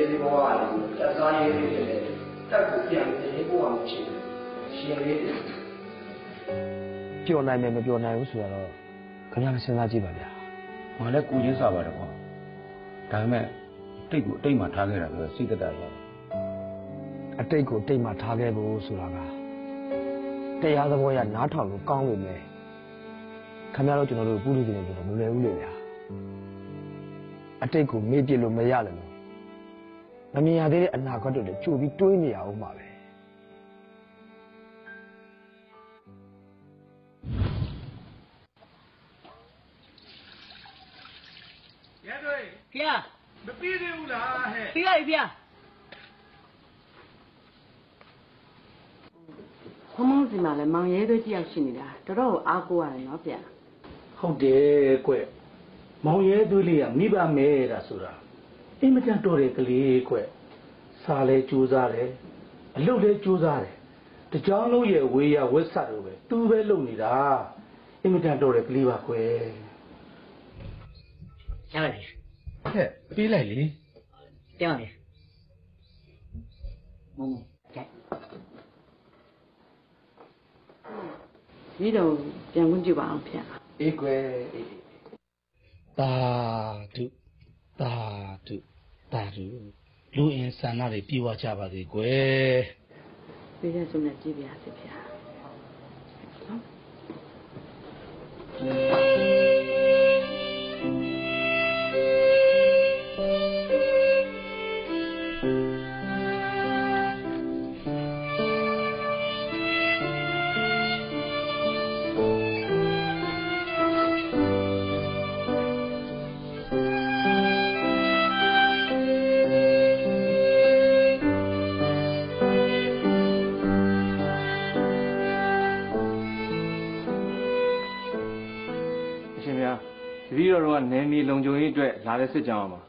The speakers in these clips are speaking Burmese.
ချက်တည်းရေးဘဝလေးတက်စားရေးလေးတွေတက်ကိုပြန်ပြေးဖို့အောင်ချင်ရှင်လေးတွေပျော်နိုင်မယ်မပျော်နိုင်ဘူးဆိုတော့ခင်ဗျားလည်းစဉ်းစားကြည့်ပါဗျာငါလည်းကိုချင်းစားပါတယ်ကွာဒါပေမဲ့တိတ်ကိုအတိတ်မှထားခဲ့တာဆိုတော့စိတ်သက်သာရအတိတ်ကိုတိတ်မှထားခဲ့ဖို့ဆိုတာကတရားသဘောရနားထောင်လို့ကောင်းလို့မယ်ခင်ဗျားတို့ကျွန်တော်တို့ပူလူကျင်နေကြတော့မလွယ်ဘူးလေဗျာအတိတ်ကိုမေ့ပြစ်လို့မရလည်းလို့ မမြင်ရသေးတဲ့အနာဂတ်တွေလည်းကြိုပြီးတွေးနေရအောင်ပါပဲရဲတွေဖေရမပြီးသေးဘူးလားဟဲ့ဖေရဖေရဟောမောင်းစီမှာလည်းမောင်ရဲသွေးတယောက်ရှိနေတာတော်တော်ကိုအားကိုးရတယ်နော်ဗျဟုတ်တယ်ကွမောင်ရဲသွေးလေးကမိဘမဲတာဆိုတာ အင်မတန်တော်တယ်ကလေးကွစားလဲကြိုးစားတယ်အလုပ်လဲကြိုးစားတယ်တကြောင်လုံးရဲ့ဝေးရဝက်ဆက်တော့ပဲသူပဲလုပ်နေတာအင်မတန်တော်တယ်ကလေးပါကွရပါပြီဟဲ့ပြေးလိုက်လေပြန်ပါပြီမုံကြိုက်ဒီတော့ပြန်ခွင့်ပြုပါအောင်ဖေရအေးကွယ်အေးတာတု တာတုတာတုလူအင်ဆန္ဒတွေပြေဝကြပါစေကွယ်ဖေရစုံနဲ့ကြည့်ပြရစီဖေရနော် တပည့်တော်တို့ကနယ်မြေလုံခြုံရေးအတွက်လာတဲ့စစ်ကြောင်းပါ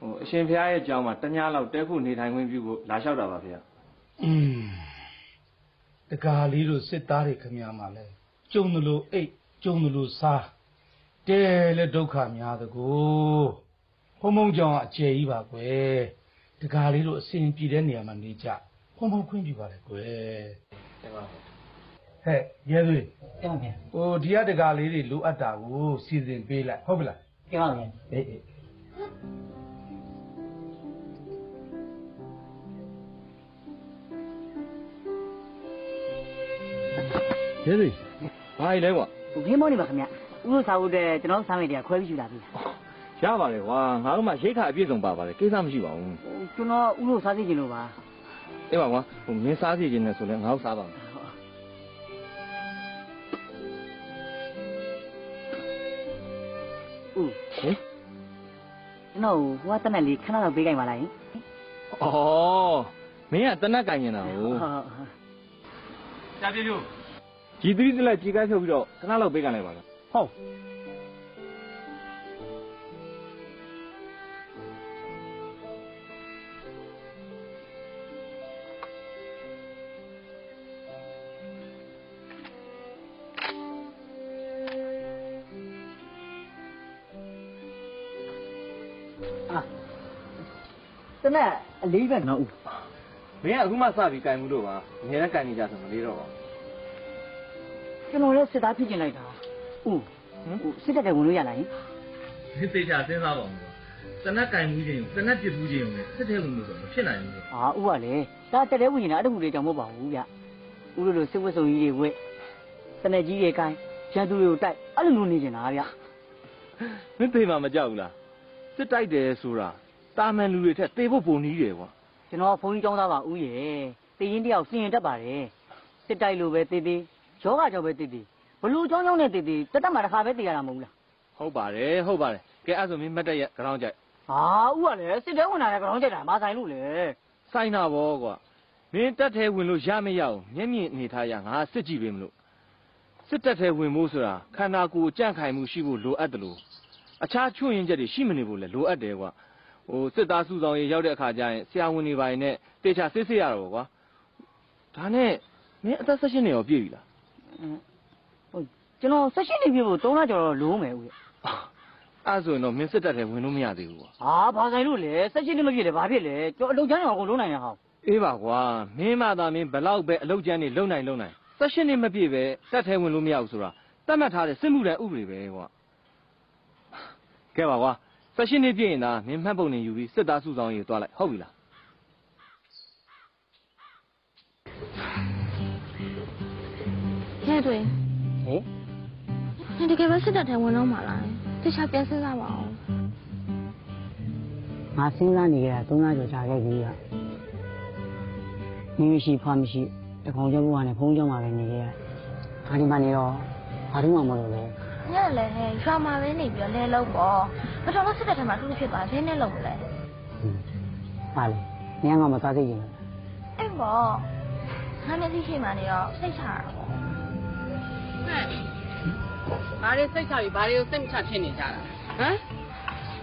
ဟိုအရှင်ဘုရားရဲ့ကြောင်းမှာတ냐လောက်တဲခုနေထိုင်ခွင့်ပြုဖို့လာလျှောက်တာပါဗျာ อืมတကားလေးတို့စစ်သားတွေခမများမှာလဲကျုံတယ်လို့အိတ်ကျုံတယ်လို့စားတဲလဲဒုက္ခများတကူဖုံဖုံကြောင်ကအကျယ်ကြီးပါကွယ်တကားလေးတို့အစဉ်ပြေတဲ့နေရာမှာနေကြဖုံဖုံခွင့်ပြုပါလေကွယ် တင်ပါ ဟဲ့ရဲသွေးပြန်ပါဗျဟိုဒီကတကားလေးတွေလိုအပ်တာကိုစီစဉ်ပေးလိုက်ဟုတ်ပလားပြန်ပါဗျအေးအေးရဲစီဘာလဲကွာဟိုခင်းမောနေပါခင်ဗျဥလို့စားဖို့တဲ့ကျွန်တော်စားမိတယ်ခွဲပြီးယူလာပြီရပါလေကွာငါတို့မှရိတ်ခါအပြည့်စုံပါပါလေကိစ္စမရှိပါဘူးဟိုကျွန်တော်ဥလို့စားသိချင်လို့ပါအေးပါကွာဟိုမင်းစားစီခြင်းနဲ့ဆိုလဲငါတို့စားပါမယ် ဥဟင်ကျွန်တော်ဟိုကတက်နဲ့လေးခဏတော့ပေးကြပါလားယင်ဩမင်းကတနက်ကင်နေတာဟိုဟုတ်ကြာပြေလို့ကြည်သီးတလက်ကြည်ကိုက်ဖြုတ်ပြီးတော့ခဏလောက်ပေးကန်လိုက်ပါလား ဟုတ် နက်အလေးပဲနော်ဦးမင်းကအခုမှစပြီးကန်မှုလို့ပါအများနဲ့ကန်နေကြဆိုမလေးတော့ပါကျွန်တော်လည်းစစ်သားဖြစ်ကျင်လိုက်တာဦးဟိုစစ်တပ်ကဝင်လို့ရလားယင်ဒီသေးချာစဉ်းစားပါဦးတနက်ကင်မှုချင်းတနက်ပြစ်မှုချင်းနဲ့စစ်တဲ့မှုလို့ဆိုမဖြစ်နိုင်ဘူးအာဦးကလည်းဒါတက်တဲ့ဝင်နေတာအဲ့တခုလေးကြောင့်မဟုတ်ပါဘူးဗျဦးလိုလိုစစ်ဝတ်စုံကြီးတွေဝက်တနက်ကြီးတွေကိုင်းရန်သူတွေကိုတိုက်အဲ့လိုလိုနေကျင်တာဗျမင်းသေးမှမကြောက်ဘူးလားစစ်တိုက်တယ်ဆိုတာ တာမန်လူတွေထက်သေဖို့ပုံနီးတယ်ကွာကျွန်တော်ဘုန်းကြီးကျောင်းသားပါဦးရဲ့တေရင်တယောက်စီရင်တတ်ပါတယ်စစ်တိုက်လို့ပဲတေးသေးယောဂကြောင့်ပဲတေးသေးဘလို့ကျောင်းကျောင်းနဲ့တေးသေးတက်တက်မှာတစ်ခါပဲတေးရတာမဟုတ်လားဟုတ်ပါတယ်ဟုတ်ပါတယ်ကဲအဲ့ဆိုမင်းမတ်တက်ရကြောင်းကြိုက်ဟာဦးကလည်းစစ်တဲဝင်လာတဲ့ကောင်ကြိုက်တာမဆိုင်လို့လေစိုင်းတာဗောကွာမင်းတက်ထဲဝင်လို့ရမရအောင်မျက်မြင်အနေထားရငါစစ်ကြည့်ပေးမလို့စစ်တက်ထဲဝင်ဖို့ဆိုတာခန္ဓာကိုယ်ကြန့်ခိုင်မှုရှိဖို့လိုအပ်တယ်လို့အခြားချွတ်ရင်ချက်တွေရှိမနေဖို့လည်းလိုအပ်တယ်ကွာ ဟိုစစ်သားစုဆောင်ရေးရောက်တဲ့အခါကျရင်ဆရာဝန်တွေပိုင်းနဲ့တေချာစစ်စစ်ရတော့ကွာဒါနဲ့မင်းအသက်16နှစ်ရောပြည့်ပြီလားဟိုကျွန်တော်ဆက်ရှိနေပြီဖို့3လကျော်တော့လုံးမယ်ဦးရဲ့ဩအဲ့ဆိုရင်တော့မင်းစစ်တပ်ထဲဝင်လို့မရသေးဘူးကွာဟာဘာဆိုင်လို့လဲဆက်ရှင်းနေမဖြစ်လဲဘာဖြစ်လဲကျွန်တော်အလုပ်ချမ်းအောင်အကုန်လုံးနိုင်ရဟောင်းအေးပါကွာမင်းမသာမင်းဘလောက်ပဲအလုပ်ကျန်းနေလုံနိုင်လုံနိုင်ဆက်ရှင်နေမပြည့်ပဲတက်ထဲဝင်လို့မရဘူးဆိုတာတတ်မှတ်ထားတဲ့စစ်မှုထမ်းဥပဒေပဲကွာကဲပါကွာ ဆက်ရှင်နေပြည့်ရင်သာမင်းမှတ်ပုံနေယူပြီးစစ်သားစုဆောင်ရေးသွားလိုက်ဟုတ်ပြီလားဟဲ့တွေဟင်နင်တကယ်ပဲစစ်တပ်ထဲဝင်တော့မှာလားတခြားပြန်စဉ်းစားပါအောင်ငါစဉ်းစားနေကြတာ၃လကျော်ကြာခဲ့ပြီကမိမရှိဖွားမရှိတကောင်ကျောင်းကလည်းဖုန်းကျောင်းမှာပဲနေခဲ့ရခါဒီမှနေတော့ဘာလို့မှမလုပ်လဲ ညလည်းဟဲ့ရွာမှာပဲနေပြီးတော့လဲလုံးပေါ့မတော်တော့စစ်တပ်ထဲမှာတူတူဖြစ်သွားတယ်နဲ့လုံးမလဲဟာလေညငါမသွားသိရင်အဲ့ပေါ့ငါမျက်စိရှိမှနေတော့စိတ်ချရတာပေါ့ဘာတွေစိတ်ချပြီးဘာတွေကိုစိတ်မချဖြစ်နေကြတာဟမ်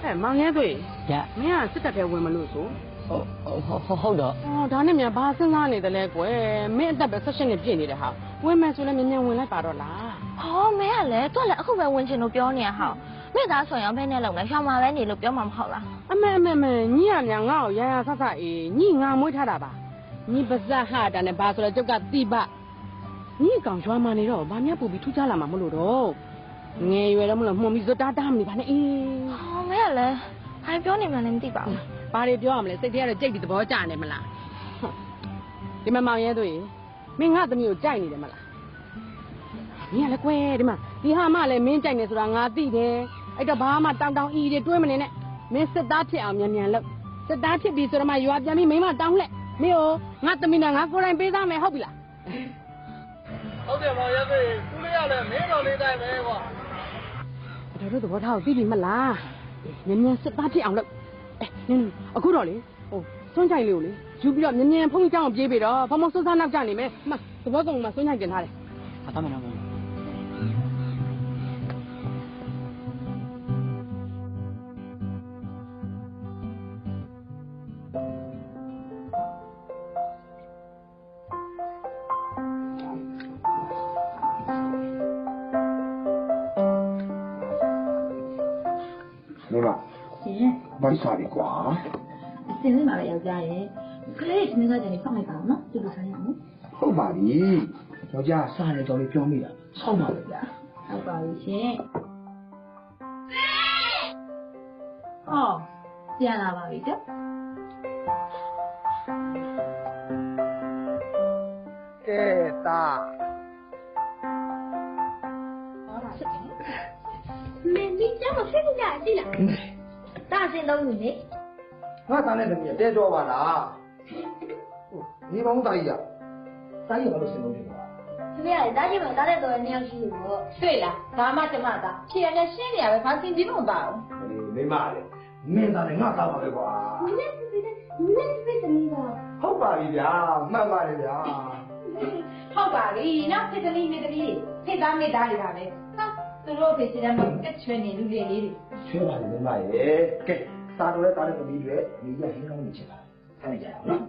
အဲမောင်ရဲသွေးရမင်းကစစ်တပ်ထဲဝင်မလို့ဆို ဟုတ်ဟုတ်ဟုတ်တော့အော်ဒါနဲ့မြန်ဘာစဉ်းစားနေတယ်လဲကွယ်မင်းအသက်ပဲဆက်ရှင်နေပြည့်နေတဲ့ဟာဝင်မယ်ဆိုလည်းမြန်မြန်ဝင်လိုက်ပါတော့လားဟောမင်းကလည်းသူကလည်းအခုပဲဝင်ချင်လို့ပြောနေရဟောင်းမင်းသားဆိုရင်ဘယ်နဲ့လုံးလဲရွာမှာပဲနေလို့ပြောမှာမဟုတ်လားအမေအမေအမေညီရမြန်ငါ့ကိုရရဆဆအေးညီငါမွေးထားတာပါညီပါဇက်ဟာတာနဲ့ဘာဆိုလဲကျုပ်ကတိပညီကောင်ရွာမှာနေတော့ဘာများပူပြီးထူးခြားလာမှာမလို့တော့ငယ်ရွယ်တော့မလို့မှုံပြီးဇွတ်တားတားမနေပါနဲ့အေးဟောမင်းကလည်းဘာပြောနေမှန်းလည်းမသိပါဘူး ဘာတွေပြောရမလဲစိတ်ထဲကတော့ကြိတ်ပြီးသဘောကျနေမလားဟုတ်ဒီမှာမောင်ရဲသွေးမင်းငါသမီးကိုကြိုက်နေတယ်မလားမင်းကလည်းကွယ်ဒီမှာဒီဟာမလည်းမင်းကြိုက်နေဆိုတာငါသိတယ်အဲ့တော့ဘာမှတောင်းတောင်းအီတွေတွေးမနေနဲ့မင်းစစ်သားဖြစ်အောင်မြန်မြန်လုပ်စစ်သားဖြစ်ပြီဆိုတော့မှရွာပြန်ပြီးမိမတောင်းလှက်မင်းကိုငါသမီးနဲ့ငါကိုယ်တိုင်ပေးသားမယ်ဟုတ်ပြီလားဟုတ်တယ်မောင်ရဲသေးကူလေးရလဲမင်းတော်လေးတိုင်းပဲကွာတို့တို့သဘောထားကိုသိပြီမလားမြန်မြန်စစ်သားဖြစ်အောင်လုပ်အဲ နင်းအခုတော့လေဟိုစွန့်ချိုင်လေးကိုလေယူပြီးတော့မြန်မြန်ဖုန်းကြောင်းပြေးပြီတော့ဖုန်းမစွန့်စားနောက်ကျနေမယ်မသဘောကောင်မှာစွန့်ချိုင်တင်ထားတယ် အသားမနာဘူး ရှင်ဘာလို့စားပြီကွာအစင်းလေးမှာပဲယောက်ျားရဲ့ကလေးတွေသမီးကကြနေဖောက်လိုက်ပါအောင်နော်တူတူဆိုင်ရအောင်ဟုတ်ပါပြီယောက်ျားစားနေတော့လေပြောမိတာဆောက်ပါလေဗျာဟုတ်ပါပြီရှင်ဟောပြန်လာပါပြီတော့ကဲတာမင်းဒီကျောင်းကိုဆက်ကြကြကြည့်လား တာစင်တော့ယူနေငါသားနဲ့တမီးတဲတော့ပါလားဒီမောင်သားကြီးကသားကြီးကဘာလို့ဆင်းလို့ဖြစ်သွားသူကလည်းတားကြည့်မှတားတဲ့တော်နေရာရှိလို့တွေ့လားဒါမှကျမသားဖြေရနဲ့ရှင်းနေရပဲဘာသင်ပြီးမှမပါဘူးမိမလေမင်းသားနဲ့ငါသားပါပဲကွာနည်းနည်းပြည့်တယ်နည်းနည်းပြည့်တယ်နေတော့ဟုတ်ပါပြီဗျာမှန်ပါတယ်ဗျာဟုတ်ပါပြီနော်ဖေတလီမေတလီဖေသားမေသားတွေပါပဲဟာသူတို့ဖေစီတမ်းမှာကက်ချွေနေလူလေးလေးတွေ ချွေးပါလေမိမရဲ့ကဲစားတော့လဲသားတဲ့တမီးတွေမိရဟင်းကောင်းနေချင်တာဆန်းကြရအောင်နော်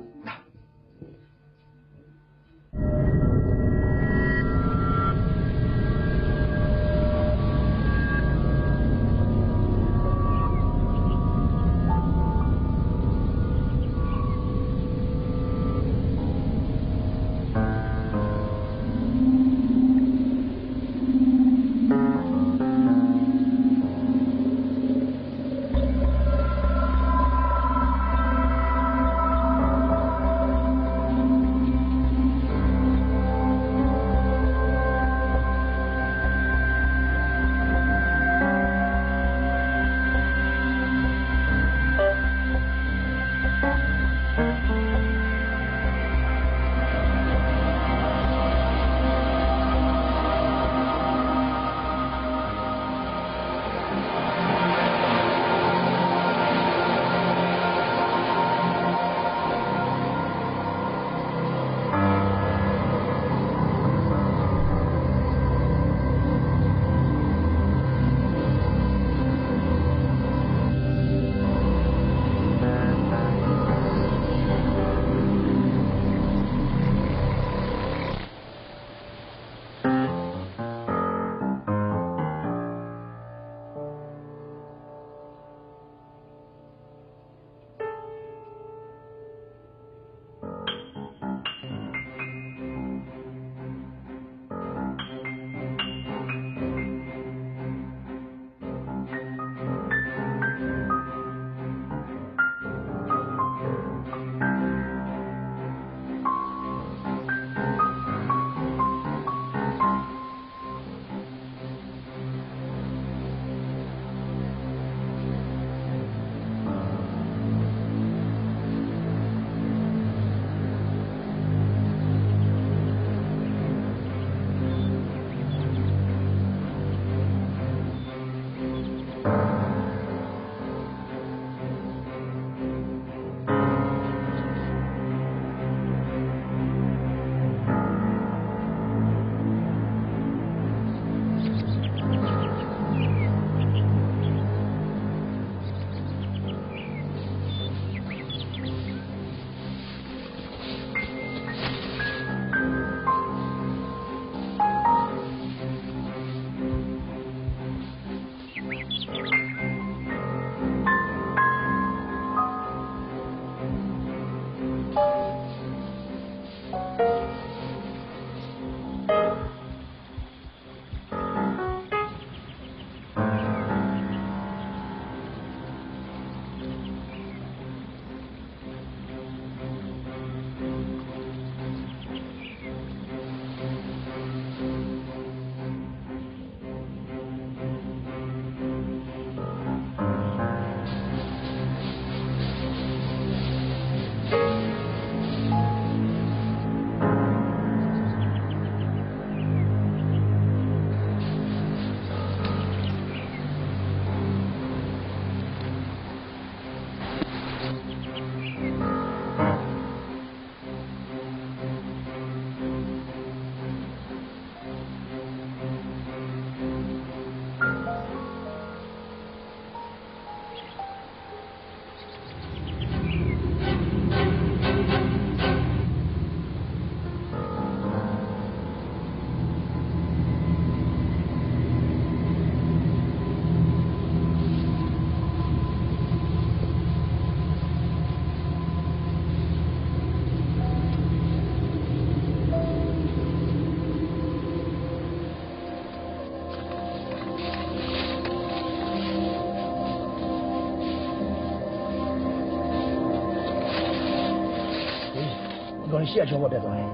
ကောင်လေးရှေ့ကချောပေါ်ပြတ်သွားတယ်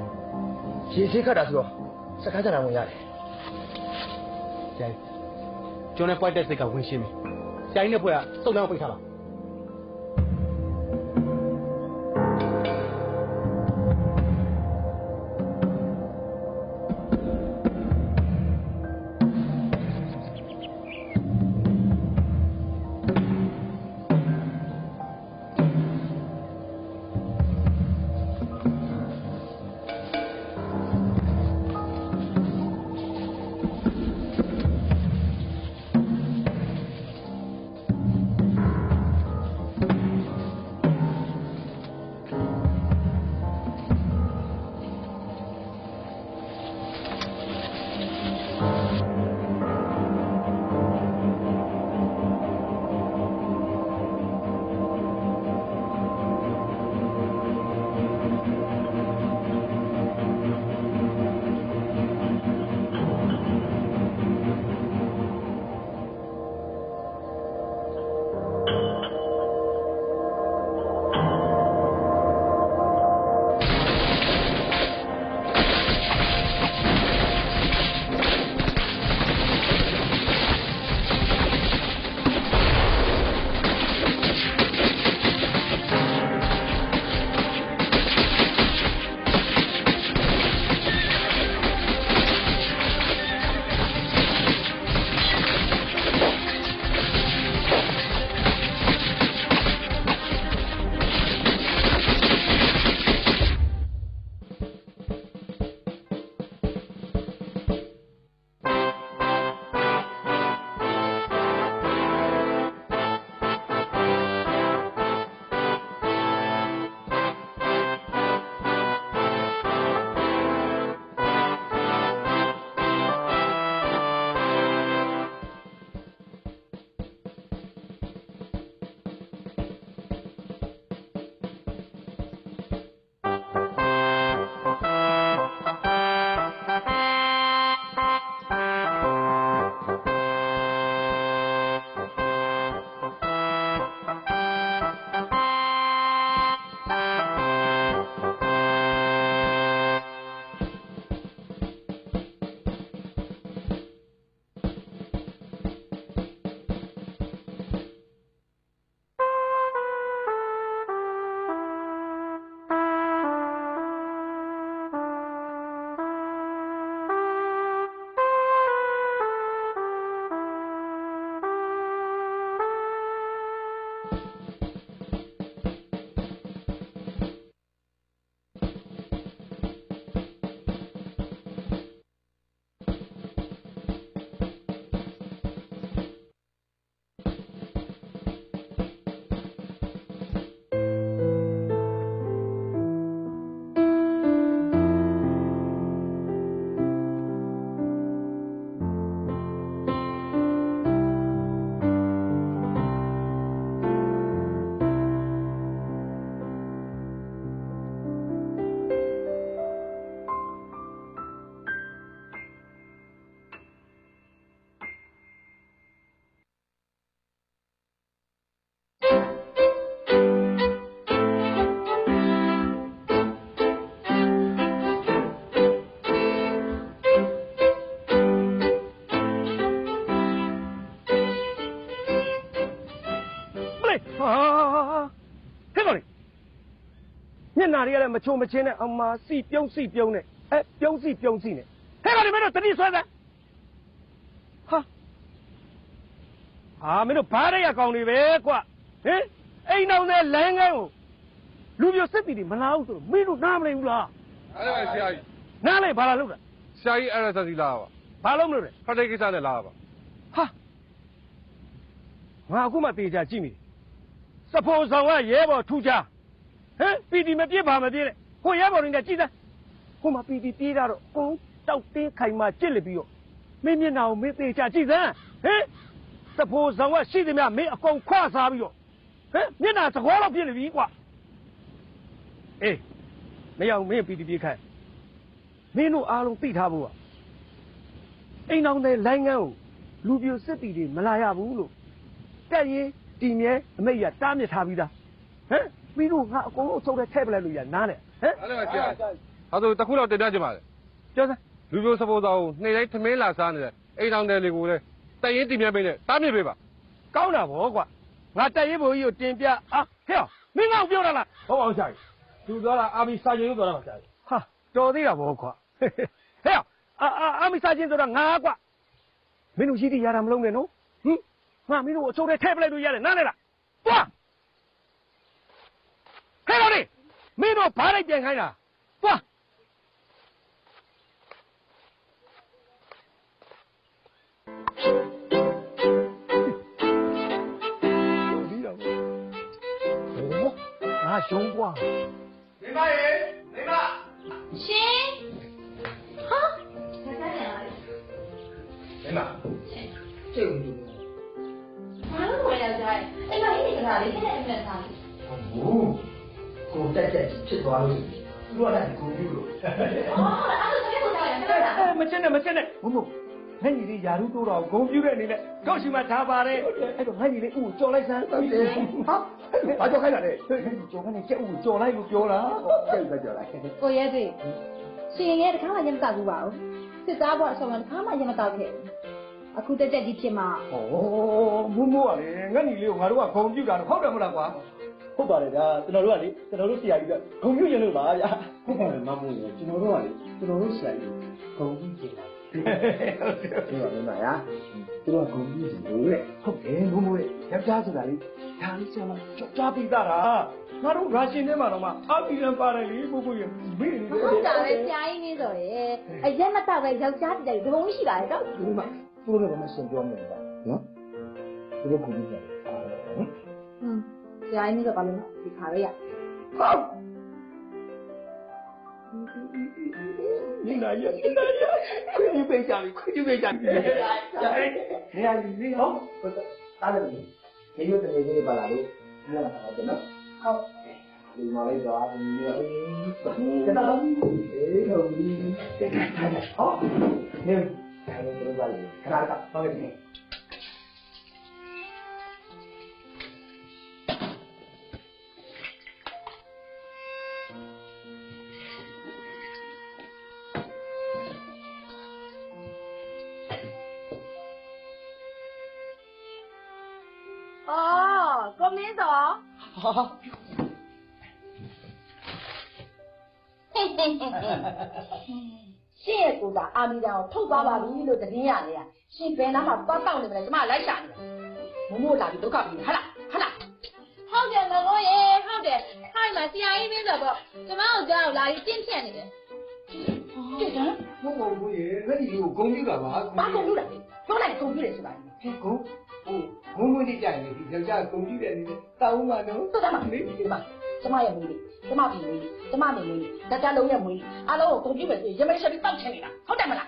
ရေဆေးခတ်တာဆိုတော့စကားကြတာဝင်ရတယ်ဆရာကြီးကျွန်တော်နဲ့ပွိုက်တဲ့စိတ်ကဝင်ရှင်းပြီဆရာကြီးနဲ့ဖွဲ့ကစုံတော့ပိတ်ထားပါ မျက်နာတွေကလည်းမချုံမချင်းနဲ့အမစီပြုံးစီပြုံးနဲ့အဲပြုံးစီပြုံးစီနဲ့ဟဲ့ကောင်လေးမင်းတို့တတိဆွဲစမ်းဟာဟာမင်းတို့ဘားရရကောင်တွေပဲကွဟင်အိမ်အောင်တဲ့လမ်းကန်းကိုလူပြိုစစ်တီတွေမလာဘူးဆိုတော့မင်းတို့နားမလည်ဘူးလားအဲ့ဒါဆရာကြီးနားလေဘာလာလို့လဲဆရာကြီးအဲ့ဒါသတိလာပါဘာလို့မလို့လဲဖတ်တဲ့ကိစ္စနဲ့လာပါဟာငါအခုမှတေချာကြည့်မိတယ်စဖို့ဆောင်ကရဲဘော်ထူချာ ဟမ်ပီတီမပြစ်ပါမပြစ်တဲ့ဟိုရဲဘော်တွေကကြည့်သားဟိုမှာပီတီပြေးတာတော့ကိုယ်တောက်တင်းခိုင်မှကြစ်လက်ပြီးတော့မင်းမျက်နှာကိုမင်းတေချာကြည့်စမ်းဟမ်စဖို့ဆောင်ကရှိသမျှမင်းအကုန်ခွစားပြီးတော့ဟမ်မျက်နှာသကောတော့ပြစ်လက်ပြီးကွာအေးမရအောင်မင်းပီတီပြေးခိုင်းမင်းတို့အားလုံးသိထားဖို့ကအိမ်အောင်တဲ့လိုင်းငန်းကိုလူပြိုစစ်တီတွေမလာရဘူးလို့တက်ရင်ဒီမြဲအမိတ်ရတားမြစ်ထားပြီးသားဟမ် ပြီးတော့ငါအကုန်လုံးအစုံနဲ့ထည့်ပလိုက်လို့ရနားနဲ့အဲ့ဒါဆရာကြီးဟာဆိုတခုတော့တင်ပြချင်ပါလေပြောစမ်းလူမျိုးစပေါ်တော်ကိုနေ့တိုင်းသမင်းလာစားနေတဲ့အိမ်တော်တယ်လေးကိုလည်းတရင်တင်ပြပေးနဲ့တားမြစ်ပေးပါကောင်းတာဗောကွာငါတက်ရေးဘိုးကြီးကိုတင်ပြအာဟဲ့အောင်မင်းငါ့ကိုပြောတာလားဟုတ်အောင်ရှာကြီးသူသွားတာအာဘီစာချုပ်သွားတာပါရှာကြီးဟာတော်သေးတာဗောကွာဟဲ့အောင်အာအာအာမီစာချင်းဆိုတာငါကွာမင်းတို့ရှိသေးရတာမလုံးနဲ့နော်ဟင်ငါမင်းတို့အချိုးထဲထည့်ပလိုက်လို့ရတယ်နားလဲလားတွား 开到你，没到八点点开的，不。熊光，明白人，明白。行。哈，在家里啊。明白。行。这工作。哪个回来的？哎，那你在哪里？现在在哪里？哦。 ကိုတက်တက်ဖြစ်သွားလို့သူတို့ကလည်းကိုပြုလို့အော်အဲ့ဒါသမီးကိုကြောက်ရင်ပြောတာအဲမချစ်နဲ့မချစ်နဲ့ဘုံဘုံငါညီလေးယာရုတိုးတော်ဂုံပြူတဲ့အနေနဲ့ကောက်ရှိမှထားပါတယ်အဲ့တော့ငါညီလေးဥကိုကြော်လိုက်စမ်းဟုတ်တယ်ဟာဘာကြော်ခိုင်းတာလဲကြော်ခိုင်းနေကျက်ဥကိုကြော်လိုက်လို့ပြောတာကျက်ဥပဲကြော်လိုက်ကိုရဲတွေ့ရှင်ရဲ့တခါမှညမတောက်ဘူးပါဘူးစစ်သားဘွားအဆောင်ကတခါမှညမတောက်ခဲ့ဘူးအခုတက်တက်ကြီးဖြစ်မှာဩမူးမိုးကလေငါညီလေးကိုငါတို့ကဂုံပြူတာတော့ဟုတ်တယ်မဟုတ်လားကွာ ဟုတ်ပါတယ်ဗျာကျွန်တော်တို့ကလေကျွန်တော်တို့ဆရာကြီးကဂုံပြုတ်ရင်လို့ပါဗျာဟုတ်ပါတယ်မမို့ရေကျွန်တော်တို့ကလေကျွန်တော်တို့ဆရာကြီးဂုံပြုတ်ကျင်တာဟုတ်ပါမင်းမရာသူတို့ကဂုံပြုတ်ကျင်လို့လေဟုတ်တယ်မူးမိုးရဲ့ယောက်ျားဆိုတာလေဒါလေးဆရာမကြောက်ကြပြီးသားတာငါတို့ရာရှင်ထဲမှာတော့မှအပီရန်ပါတယ်လေဘုဘရဲ့မေ့နေတယ်ဟုတ်တာပဲဆရာကြီးနင်းဆိုရယ်အရက်မတောက်ပဲယောက်ျားတည်းဒီဘုံရှိပါတယ်တော့ဒီမှာသူတို့လည်းမစင်ပြောမယ်ဗျာနော်သူတို့ဂုံပြုတ်ကျင်တယ်ဟွန်း 你挨那个把？好。你你你你？ ထုတ်သွားပါပြီလို့သတင်းရလေ။ရှင်ဘယ်နားမှာပတ်ပေါက်နေမလဲကျမလိုက်ရှာနေတာ။မမို့လာပြီးဒုက္ခပြီးဟလားဟလားဟုတ်တယ်မမိုးရေဟုတ်တယ်ခိုင်းမှာဆရာကြီးမင်းဆိုတော့ကျမတို့ကြောက်လာပြီးတင်းဖြတ်နေတယ်ကြည့်စမ်းဘုံဘုံဘူးရေငါဒီကိုဂုံပြတာပါဘာကုန်လို့လဲပြောလိုက်ကုန်ပြတယ်ဆိုတာဟဲ့ဂုံဟိုဘုံဘုံလေးကြိုင်နေဒီယောက်ျားဂုံပြတဲ့အနေနဲ့တောင်းမှတော့ဆိုတော့မှလေးဒီမှာကျမရဲ့မွေးလေးကျမပြင်မွေးလေးကျမမင်းမွေးလေးတကြလုံးရဲ့မွေးလေးအားလုံးကိုကုန်ပြမယ်ဆိုရင်ရမလေးချက်ပြီးတောက်ချင်နေတာဟုတ်တယ်မလား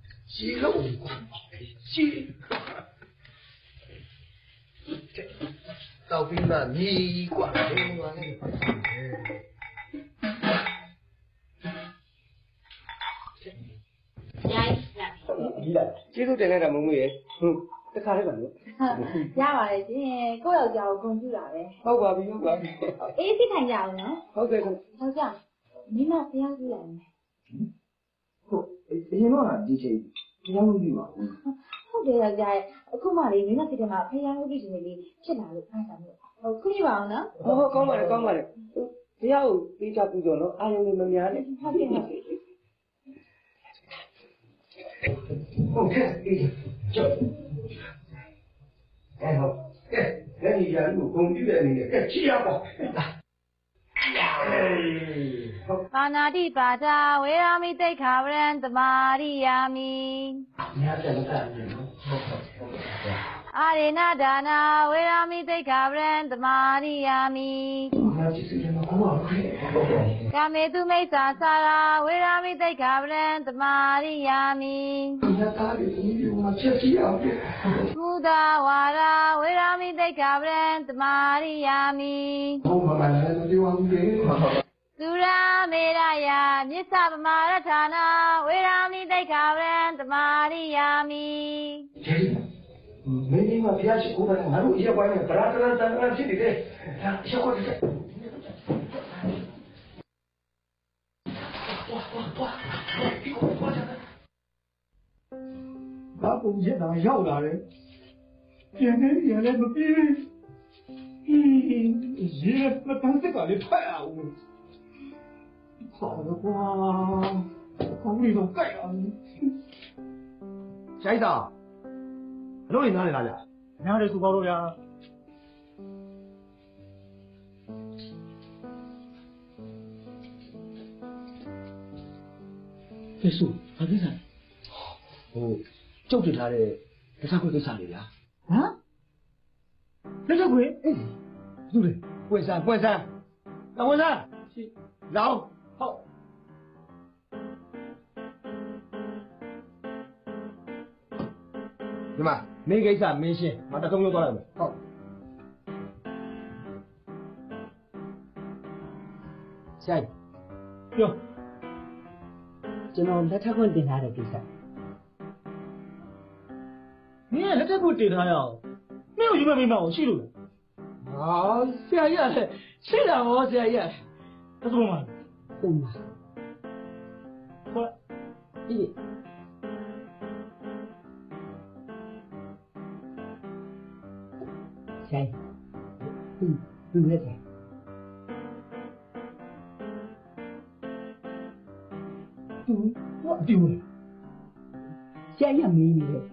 ရေလုံးကိုရေတောက်ပြီးမှမြည်กว่าဘယ်မှာလဲရိုက်လာဒီလာကျေးဇူးတင်လိုက်တာမုံမွေးရဟုတ်တခါလေးပါလို့ရပါတယ်ရှင်ကိုယ့်ယောက်ျားကိုဂုဏ်ပြုတာပဲဟုတ်ပါပြီဟုတ်ပါပြီအေးစိတ်ထိုင်ကြအောင်နော်ဟုတ်ကဲ့ဟုတ်ကြမိမဆရာကြီးလာမယ်ဟုတ် အရင်တော့ဒီချိန်တရားမှုပြီးပါဘူးဟုတ်တယ်ယောက်ျားရဲ့အခုမှလေမင်းကစိတ်ထဲမှာဖယားမှုပြီးရှင်လေးဖြစ်လာလို့အားကြောင့်ဟုတ်ခွင့်ရပါအောင်နော်ဟုတ်ဟုတ်ကောင်းပါတယ်ကောင်းပါတယ်တရားကိုပေးချပူကြတော့အာယုံတွေမများနဲ့ဟုတ်ကဲ့ဟုတ်ကဲ့ဟုတ်ကဲ့ကျော်အဲ့ဟုတ်ကဲ့လက်ကြီးရာကိုဂုံပြည့်တဲ့အနေနဲ့ကဲချီရပါလား ပါဏာတိပါဒဝေရာမိတိတ်ခါဝရံတမာရိယာမိညာတန်တာဟုတ်ပါဘူးအာရေနာဒါနာဝေရာမိတိတ်ခါဝရံတမာရိယာမိကာမေတုမိစ္ဆာသာရာဝေရာမိတိတ်ခါဝရံတမာရိယာမိညာတာရီဒီမှာချက်ကြည့်အောင်သုဒဝါရာဝေရာမိတိတ်ခါဝရံတမာရိယာမိဟုတ်ပါပါလည်းမပြောဘူးလေ သုရာမေရယာမြစ္ဆပမာရဌာနာဝေရာမိသိက္ခာပရံသမာရိယာမိကျေးမင်းကြီးကဘုရားရှိခိုးတယ်ငါတို့ရက်ပိုင်းနဲ့ဗလာတလာတလာဖြစ်နေတယ်ဒါရက်ခွက်တက်ဘာပုံရက်တာရောက်လာတယ်ပြန်နေပြန်လည်းမပြေးဟင်းရေပပန်းစက်ကလေးထွက်အောင် ဟောတော့ကွာကောင်းပြီတော့ကြိုက်အောင်ရှိုက်တာအလို့ရနားနေလားဗျနားတယ်သူပေါ့လို့ဗျာဖေစုဘာကိစ္စဟိုကျုပ်တင်ထားတဲ့လက်စားခွေကိစ္စလေးဗျာဟမ်လက်ချက်ခွေအေးသူလေပွင့်စမ်းပွင့်စမ်းတပွင့်စမ်းလောင်းဟုတ်ဒီမှာမင်းကိစ္စမင်းရှင်းငါ တခုံးမျိုးသွားလိုက်မယ်ဟုတ်ဆိုင်ပြောကျွန်တော်လက်ထပ်ခွင့်တင်ထားတဲ့ကိစ္စမင်းကလက်ထပ်ကိုတင်ထားရအောင်မင်းကိုယူမဲ့မိမအောင်ရှိလို့လားဟာဆရာကြီးရတယ်ရှိတာဟောဆရာကြီးရတယ်တသုံးပါပုံပါဟောဒီဆို သူသူလက်တယ်သူဟောအပြူလေဆရာကြီးကမင်းနေတယ်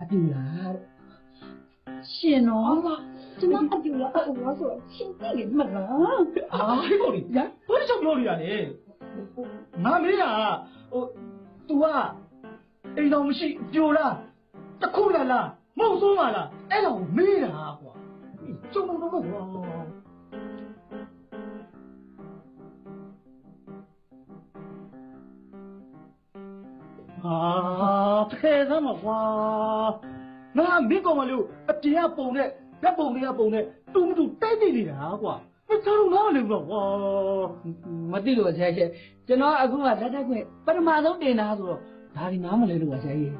အပြူလားတဲ့ရှင်နော်ကျွန်မအတူလားအဝါဆိုရှင်သိတယ်မလားအာဟိကိုလေညာဘာလို့ချောက်ပြောလို့ရလဲငါမေးတာဟို तू ကအိမ်တော်မရှိပြိုလားတခုလားလားမဟုတ်ဆုံးပါလားအဲ့ဒါကိုမေးတာကွာကျုံတော့တော့ကွာ ဟာဖယ်သမ်းမှာကွာငါမင်းကောင်မလို့အပြင်ကပုံနဲ့ဓာတ်ပုံတွေကပုံနဲ့တူမတူတိုက်နေနေတာကွာမချလို့နားမလည်ဘူးကွာမသိလို့ဆရာကြီးကျွန်တော်အခုကလက်ထပ်ခွင့်ပထမဆုံးတင်တာဆိုတော့ဒါဒီနားမလဲလို့ပါဆရာကြီး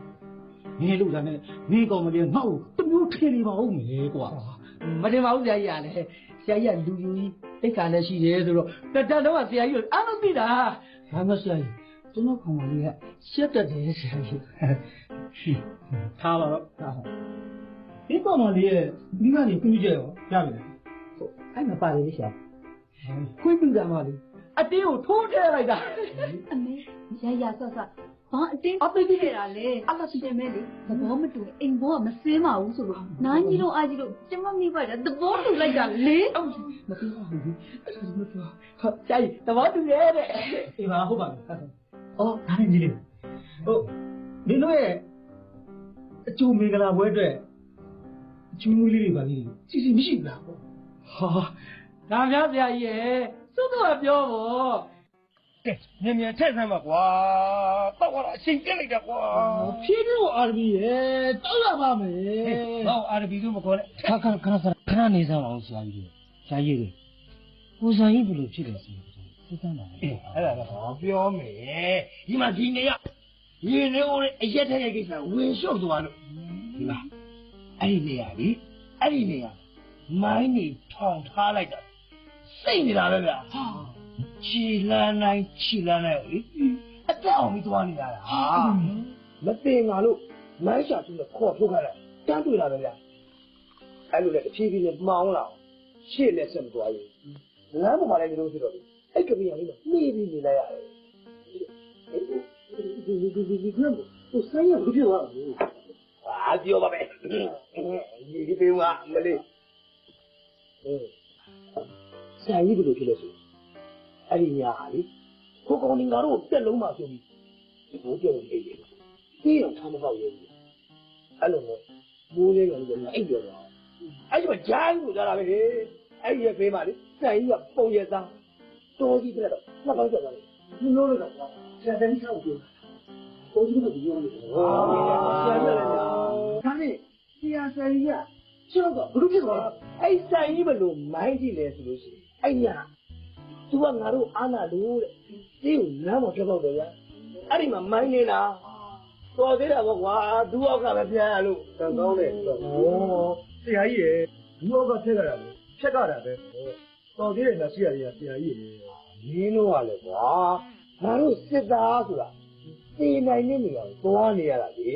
မင်းလို့ကလည်းမင်းကောင်မလေးငါ့ကိုတမျိုးထင်နေပါဦးမယ်ကွာမတင်ပါဘူးဆရာကြီးကလည်းဆရာကြီးကလူယူကြီးတိတ်ခါလည်းရှိတယ်ဆိုတော့တတတော့ဆရာကြီးကိုအားလုံးသိတာဘာမှဆရာကြီး ကျွန်တော်ကောင်မလေးကရှက်တတ်တယ်ဆရာကြီးထားပါတော့ထားပါဒီကောင်မလေးရဲ့မိမကြီးကူးကြရောရပြီလားအဲ့မပါလေဆရာခွင့်ပြုတာပါလေအတင်းကိုထိုးထည့်လိုက်တာအမေရရဆော့ဆော့ဘာအတင်းအပိတ်ခဲ့တာလေအလရှိတယ်မဲလေသဘောမတူရင်အိမ်ဘောကမစင်းပါဘူးဆိုတော့နားကြီးတို့အားကြီးတို့ကျမမိပါတဲ့သဘောတူလိုက်တာလေမပြောပါဘူးအဲ့ဒါမပြောဟုတ်ဆရာကြီးတဘောတူရဲ့တဲ့အေးပါဟုတ်ပါပြီ အော်ဒါနဲ့ကြီးလေးဟုတ်မင်းတို့ရဲ့အကျိုးမင်္ဂလာပွဲအတွက်အကျိုးလေးတွေပါလေစီစီမရှိဘူးလားဟာဒါများဆရာကြီးရဲ့စွတ်တော့ပြောပေါ့ကဲမြန်မြန်ထည့်ဆမ်းပါကွာတော့ကတော့အချိန်ပြက်လိုက်တာကွာဖြည်းဖြည်းကိုအာရဘီရဲ့တောက်ရပါမယ်ဟောအာရဘီတို့မခေါ်နဲ့ခဏခဏခဏခဏနေစမ်းအောင်ဆရာကြီးဆရာကြီးကိုဇာကြီးဘယ်လိုဖြစ်လဲဆိုတော့ သိသမ်းပါလေအေးအဲ့ဒါကဟောပြောမယ်ဒီမှာဒီနေရရေနေဦးအရက်ထက်ရဲ့ကိစ္စဝင်လျှော့သွားလို့ဒီမှာအဲ့ဒီနေရလေအဲ့ဒီနေရမိုင်းနေထောင်ထားလိုက်တာစိတ်နေတာပဲဗျာဟာခြီလန်းနိုင်ခြီလန်းနိုင်လေအတက်အောင်ပြီးသွားနေရတာဟာမတင်ငါလို့မိုင်းရှာသူနဲ့ခေါ်ထုတ်ခဲ့တယ်တန်းတွေ့လာတယ်ဗျာအဲ့လိုလေတဖြည်းဖြည်းနဲ့မှောင်းလာအောင်ရှေ့လက်ဆက်မသွားရင်လမ်းပေါ်မှာလည်းနေလို့ဖြစ်တော့လေ အဲ့ကလေးကလေးကနှီးပြီးနေလိုက်ရတယ်အဲ့ဒီဒီဒီဒီဒီကကိုဆိုင်ရဘယ်ပြောရလဲအာပြောပါပဲဒီဒီပေကမလေးအင်းဆိုင်ရဘယ်လိုဖြစ်လဲဆိုအဲ့ဒီညာဟာလေကိုကောင်ငါတို့ပြက်လုံးမှဆိုပြီးဒီဘိုးပြောနေတယ်ဒီအောင်ထားမတော့ရဲ့အဲ့လိုနဲ့မိုးလေးကလည်းအိတ်ပြောတော့အဲ့ဒီမှာဂျိုင်းကိုကြတာပဲလေအဲ့ဒီရဲ့ဘေးမှာလေစံကြီးကပုံရသား တော်ကြီးပြတော့နှစ်ပေါင်းကျော်သွားတယ်ဒီလိုလို့တော့ဆရာတန်းကြီးဆောက်ပြောတော်ကြီးကတော့ပြောနေတယ်ဟာဆရာလည်းဒါနဲ့ဆရာဆရာကြီးကကျတော့ဘယ်လိုဖြစ်သွားလဲအဲ့ဆိုင်ကြီးဘယ်လိုမိုင်းကြည့်လဲဆိုလို့ရှိရင်အဲ့ညာ तू ကငါတို့အာနာလို့တဲ့ဒီကိုလမ်းပေါ်ထွက်ပေါက်တယ်ဗျာအဲ့ဒီမှာမိုင်းနေတာတော်သေးတာပေါ့ကွာသူ့အောက်ကပဲပြန်ရလို့ကောင်းကောင်းတယ်ဩဆရာကြီးရယ်သူ့အောက်ကဖြက်ရတာပဲဖြက်ရတာပဲ တော်သေးတယ်လားဆရာကြီးကဆရာကြီးရယ်မင်းတို့ကလည်းကွာငါတို့စစ်သားဆိုတာသိနိုင်နေနေတော့သွားနေရတာလေ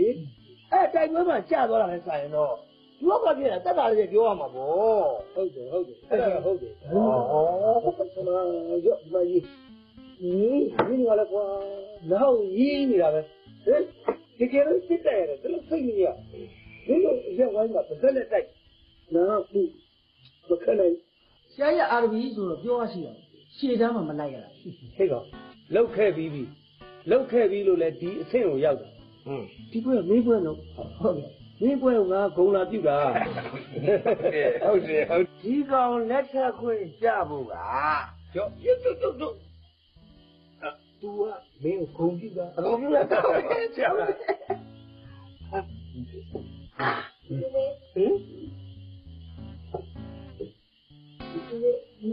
အဲ့တိုက်ပွဲမှာကြာသွားတာလည်းဆိုင်ရင်တော့သူ့အောက်ကဖြက်တာတက်တာလည်းပြောရမှာပေါ့ဟုတ်တယ်ဟုတ်တယ်အဲ့ဒါဟုတ်တယ်ဩဆမရော့ဒီမကြီးဟင်းဒီကလည်းကွာနောက်ရင်းနေတာပဲဟဲ့ဒီကဲလို့စစ်တယ်ရတယ်ဒါလို့စိတ်မရဒီလိုရက်ဝိုင်းမှာပတ်လက်တိုက်နာဘူးမခနိုင် ဆရာကြီးအာရဘီဆိုတော့ပြောရရှိတာရှေ့တန်းမှာမလိုက်ရတာဟဲ့ကောင်လောက်ခဲ့ပြီးပြီလောက်ခဲ့ပြီးလို့လဲဒီအဆင့်ကိုရောက်တာဟွန်းဒီပွဲမင်းပွဲတော့ဟုတ်တယ်မင်းပွဲကငါဂုံလာပြုတ်တာဟုတ်တယ်ဟုတ်ဒီကောင်လက်ထက်ခွင့်ကြဖို့ကကျော်ရွတ်တုတ်တုတ်တုတ်အတူကမင်းကိုဂုံပြုတ်တာဂုံပြုတ်တာကျော်ဟ င်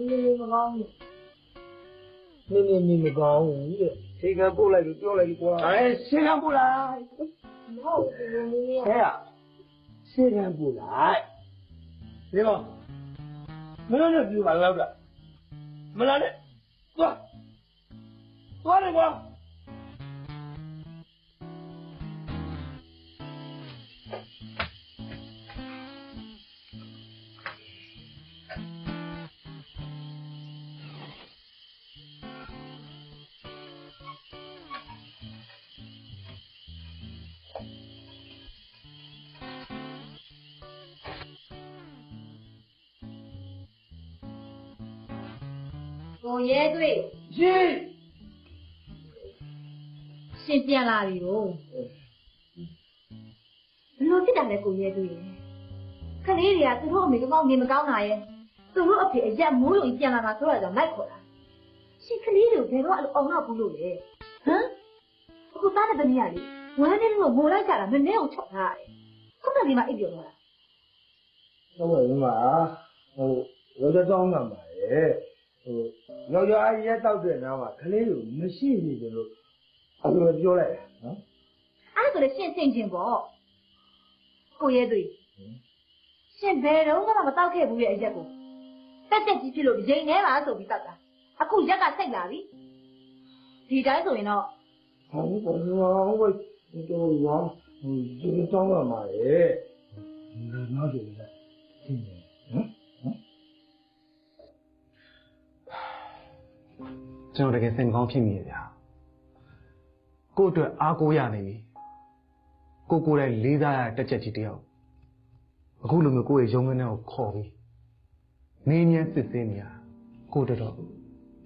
နင်းနေမကောင်းဘူးနင်းနေမကောင်းဘူးတဲ့ချိန်ခံပို့လိုက်လို့ပြောလိုက်လို့ကွာအဲချိန်ခံပို့လိုက်မဟုတ်ဘူးနင်းနေဟဲ့ချိန်ခံပို့လိုက်ဒီတော့မင်းတို့ပြပါလောက်တာမလားနဲ့သွားသွားတယ်ကွာ ရဲတွေ့ရှင်းရှင်ပြန်လာပြီကိုဘယ်လိုဖြစ်တာလဲကိုရဲတွေ့ခလေးတွေကသူတို့အမေကောင်းနေမကောင်းတာရဲ့သူတို့အဖေအရက်မိုးရုံပြန်လာတာဆိုတော့ကြောင့်လိုက်ခေါ်တာရှင်ကလေးတွေကိုဘယ်တော့အဲ့လိုအောင်တော့ဘူးလို့လဲဟမ်အခုသားတဲ့တမီးကလေဝမ်းနေလို့ငိုလိုက်ကြတာမနေ့ကချုပ်ထားရတယ်ခုနကဒီမှာအိပ်ပြောတော့တာတော့ဘယ်မှာဟိုရောကြတောင်းတာပါလေ ဟိုယောက်ျားရဲတောက်တဲ့နားမှာကလေးကိုမရှိနေတယ်လို့အဲ့လိုပြောလိုက်ရနော်အဲ့ဒါဆိုလေရှင့်ဆင်ခြင်းပေါ့ကိုရဲတွေ့ရှင်ဘယ်တော့မှမတောက်ခဲ့ဘူးရဲ့အရက်ကိုတက်တက်ကြီးဖြစ်လို့ရင်ထဲပါဆိုပြီးတောက်တာအခုရက်ကစိတ်လာပြီဒီတိုင်းဆိုရင်တော့ဟုတ်ပါဘူးဟုတ်ပါဘူးတော့ရောဟိုဒီတောင်းတာပါလေဒီနောက်ကျလည်း ကျွန်တော်တကယ်စိတ်မကောင်းဖြစ်မိရဗျာကို့အတွက်အားကိုးရနေပြီကိုကိုယ်တိုင်လေးစားရတဲ့တက်ချက်ကြီးတယောက်အခုလိုမျိုးကိုယ့်ရဲ့ရုံးခန်းထဲကိုခေါ်ပြီးနင်းညံစစ်စင်းနေရကို့အတွက်တော့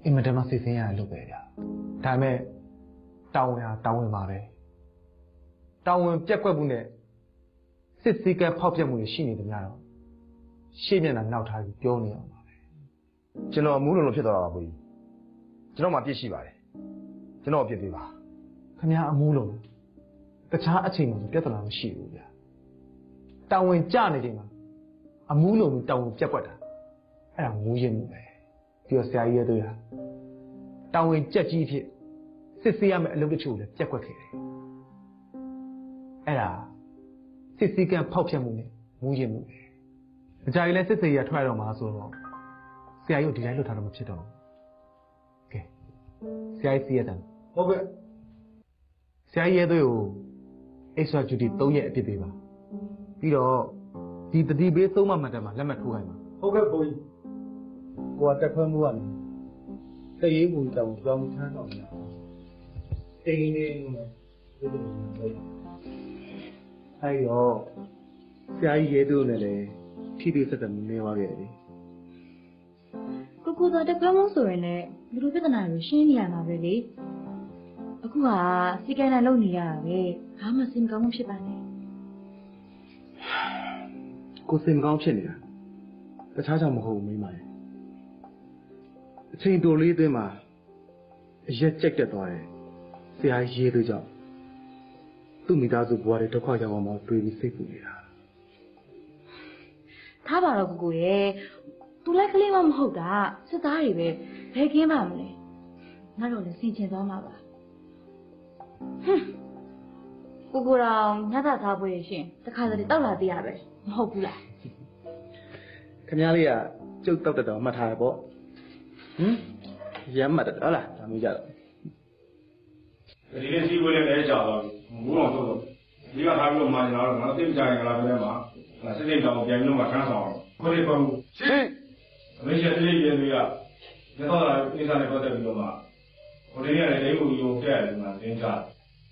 အင်မတန်မှစစ်စင်းရတဲ့လုပ်ပဲဗျာဒါပေမဲ့တောင်းဝင်ဟာတောင်းဝင်ပါပဲတောင်းဝင်ပြက်ကွက်မှုနဲ့စစ်စည်းကဖောက်ပြက်မှုတွေရှိနေတယ်များတော့ရှေ့မျက်နှာနောက်ထားပြီးပြောနေအောင်ပါပဲကျွန်တော်အမှုလုံးလုံးဖြစ်သွားတာပါကို ကြီးကျွန်တော်မှပြစ်ရှိပါတယ်ကျွန်တော်အပြစ်ပေးပါခမရအမှုလို့တခြားအချိန်မှာဆိုပြဿနာမရှိဘူးဗျာတောင်ဝင်ကြနေချိန်မှာအမှုလို့တောင်ဝင်ပြက်ကွက်တာအဲ့ဒါမူးရင်မှုပဲပြီးတော့ဆရာကြီးရဲ့တို့ရတောင်ဝင်ကြက်ကြီးဖြစ်စစ်ဆေးရမယ့်အလုပ်တချို့လည်းပြက်ကွက်ခဲ့တယ်အဲ့ဒါစစ်စည်းကမ်းဖောက်ဖျက်မှုနဲ့မူးရင်မှုပဲအကြိုင်လည်းစစ်စေးရထွက်ရတော့မှာဆိုတော့ဆရာကြီးကိုဒီတိုင်းလွတ်ထားတော့မဖြစ်တော့ဘူးကဲ ဆရာကြီးစီးရတဲ့ဟုတ်ကဲ့ဆရာကြီးရဲ့သွေးကို extra duty 3ရက်အပြစ်ပေးပါပြီးတော့ဒီတတိပေးသုံးမမှတ်တယ်မှာလက်မှတ်ထိုးခိုင်းပါဟုတ်ကဲ့ဘုန်းကြီးကိုကတက်ခွင့်မှုကနေတရေးဘူးတောင်ကြောင်းထမ်းတော့တယ်တိန်နေနေဒီလိုမျိုးအဲ့တော့ဆရာကြီးရဲ့တို့နဲ့လည်းထိတွေ့ဆက်တယ်မနေပါခဲ့လေ ကိုကိုသာတကွဲမုန်းဆိုရင်လည်းလူလူပြဿနာတွေရှင်းနေရမှာပဲလေအခုကစီကံနဲ့လုံနေရတာပဲဘာမှစင်ကောင်းမဖြစ်ပါနဲ့ကိုစိတ်မကောင်းဖြစ်နေတာတခြားကြောင့်မဟုတ်ဘူးမိမရဲ့အချိန်တိုလေးအတွင်းမှာအရက်ကြက်တက်သွားတယ်ဆရာကြီးရေးသူကြောင့်သူ့မိသားစုဘဝတွေဒုက္ခရောက်အောင်မတွေးပြီးစိတ်ပူနေတာထားပါတော့ကိုကိုရဲ့ သူလည်းကလေးမမဟုတ်တာစစ်သားတွေပဲဘယ်ကင်းပါမလဲငါတို့လည်းဆင်ချင်သွားမှာပါဟွန်းကိုကိုတော်ညသာစားပွဲရှင်တခါတည်းတောက်လာသေးရပဲမဟုတ်ဘူးလားခင်ဗျားလေးကကျုပ်တောက်တတော်မှတ်ထားရပေါ့ဟမ်ရမ်းမှတ်တယ်ဟုတ်လားဒါမျိုးကြတော့ဒီနေ့စီးဝေးလည်းကြာတော့ဘူးတော့တော့ဒီကထားပြီးတော့မှကျွန်တော်တို့ငါသိကြရင်ကလာပြဲမှာစစ်စစ်တောင်ပြန်ပြီးတော့မှထမ်းဆောင်အောင်ခေါ်ရပါဘူးရှင်း အမေရှိတဲ့လေးပြည်တွေကဒီတော့ကိစ္စနဲ့ပတ်သက်ပြီးတော့မှဟိုဒီနေ့လည်းလေးကိုယူခဲ့ရတယ်မှာသင်ကြား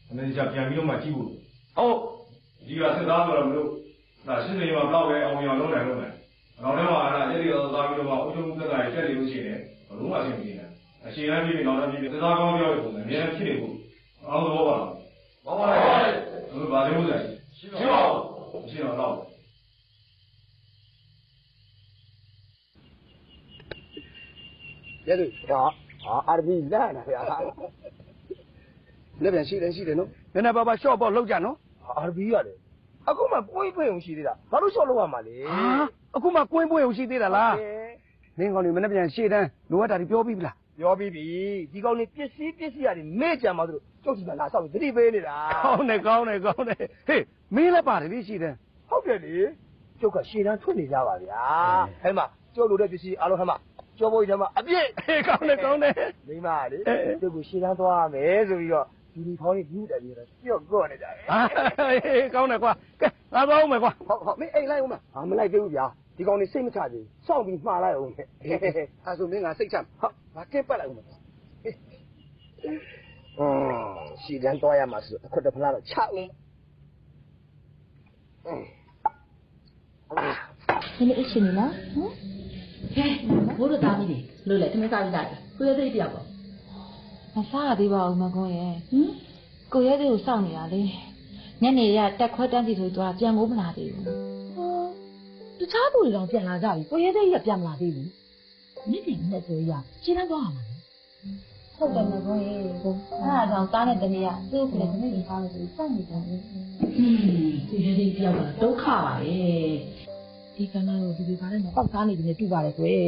အမေကြီးပြန်ပြီးတော့မှကြည့်ဖို့ဟုတ်ဒီကစစ်သားဆိုတော့မလို့ဒါစစ်စစ်မှာတော့ပဲအောင်အောင်လုပ်နိုင်လို့မယ်နောက်တော့အဲ့ဒါရက်ရီတော့သားပြီးတော့မှအုပ်ချုပ်မှုသက်သာရချက်တွေလို့ရှိတယ်ဘလို့မှအဆင်ပြေတယ်အချိန်တိုင်းပြီးနောက်တော့ပြီးစစ်သားကောင်းပြောရပုံစံအများကြီးဖြစ်နေဖို့အောင်တော့ပါဘာပါလဲဘယ်ဘာလို့လဲရှိပါဦးရှိတော့တော့ ရဲသူဟာအာရဘီလာနာဗျာလက်ပြန်ရှိတယ်ရှိတယ်နော်နည်းနည်းပါးပါရှော့ပေါ့လောက်ကြနော်အာရဘီရတယ်အခုမှကိုယ်ပွင့်အောင်ရှိသေးတာဘာလို့ရှော့လို့ရမှာလဲဟာအခုမှကွင်းပွင့်အောင်ရှိသေးတာလားမင်းကောင်တွေမနေ့ပြန်ရှေ့တန်းလိုအပ်တာတွေပြောပြီးပြီလားပြောပြီးပြီဒီကောင်လေးပစ္စည်းပစ္စည်းရတယ်မေ့ကြမှာတို့ကြောက်ကြည့်ပါလားစောက်ပြီးသတိပေးနေတာကောင်းတယ်ကောင်းတယ်ကောင်းတယ်ဟေးမင်းလည်းပါတယ်လေရှေ့တန်းဟုတ်တယ်လေကျုပ်ကရှေ့တန်းထွက်နေကြပါဗျာအဲ့မှာကျုပ်လိုတဲ့ပစ္စည်းအားလုံးဟဲ့မှာ ကျော်ဖို့ရမှာအပြည့်ဟေးကောင်းတယ်ကောင်းတယ်မိမလေကျုပ်ကရှေ့တန်းသွားရမယ်ဆိုပြီးတော့ဒီဒီဖောင်းလေးမြူတယ်ပြီးတော့ပြော့ကော့နေကြတယ်ဟာဟေးကောင်းတယ်ကွာကဲငါသွားအောင်မယ်ကွာဟုတ်ဟုတ်မင်းအိမ်လိုက်ဦးမအာမလိုက်သေးဘူးဗျာဒီကောင်လေးစိတ်မချသေးဘူးစောင့်ပြီးမှားလိုက်အောင်ခဲ့အဲဆိုမင်းကစိတ်ချဟုတ်ငါကဲပတ်လိုက်ဦးမอืมရှည်တန်းသွားရမှာဆိုအခွတ်တစ်ဖလားတော့ချဦးဒီနေ့အချင်းနေလားဟမ် ဟဲ့ဘိုးတို့သားကြီးတွေလို့လေသမီးစားပြီးသားကိုရသေးတယောက်ပေါ့မစားရသေးပါဘူးမကွန်းရဲ့ဟမ်ကိုရဲသေးကိုစောင့်နေတာလေညနေရတက်ခွက်တန်းစီဆိုသွားပြန်မိုးမလာသေးဘူးတခြားသူတွေတော့ပြန်လာကြပြီကိုရဲသေးကြီးကပြန်မလာသေးဘူးနေ့တင်နဲ့ဆိုရရှင်းတန်းသွားရမှာဟုတ်တယ်မကွန်းရဲ့ဟိုအဲ့ဒါကြောင့်တားတဲ့တမီးကသူ့ကိုလည်းတမီးကြီးထားလို့ဆိုစောင့်နေတယ်ဟင်းကိုရဲသေးတယောက်ကဒုက္ခပါပဲ ဒီကနေ့တော့ဒီဒီကားနဲ့ပေါက်သားနေပြီနဲ့တူပါတယ်ကွယ်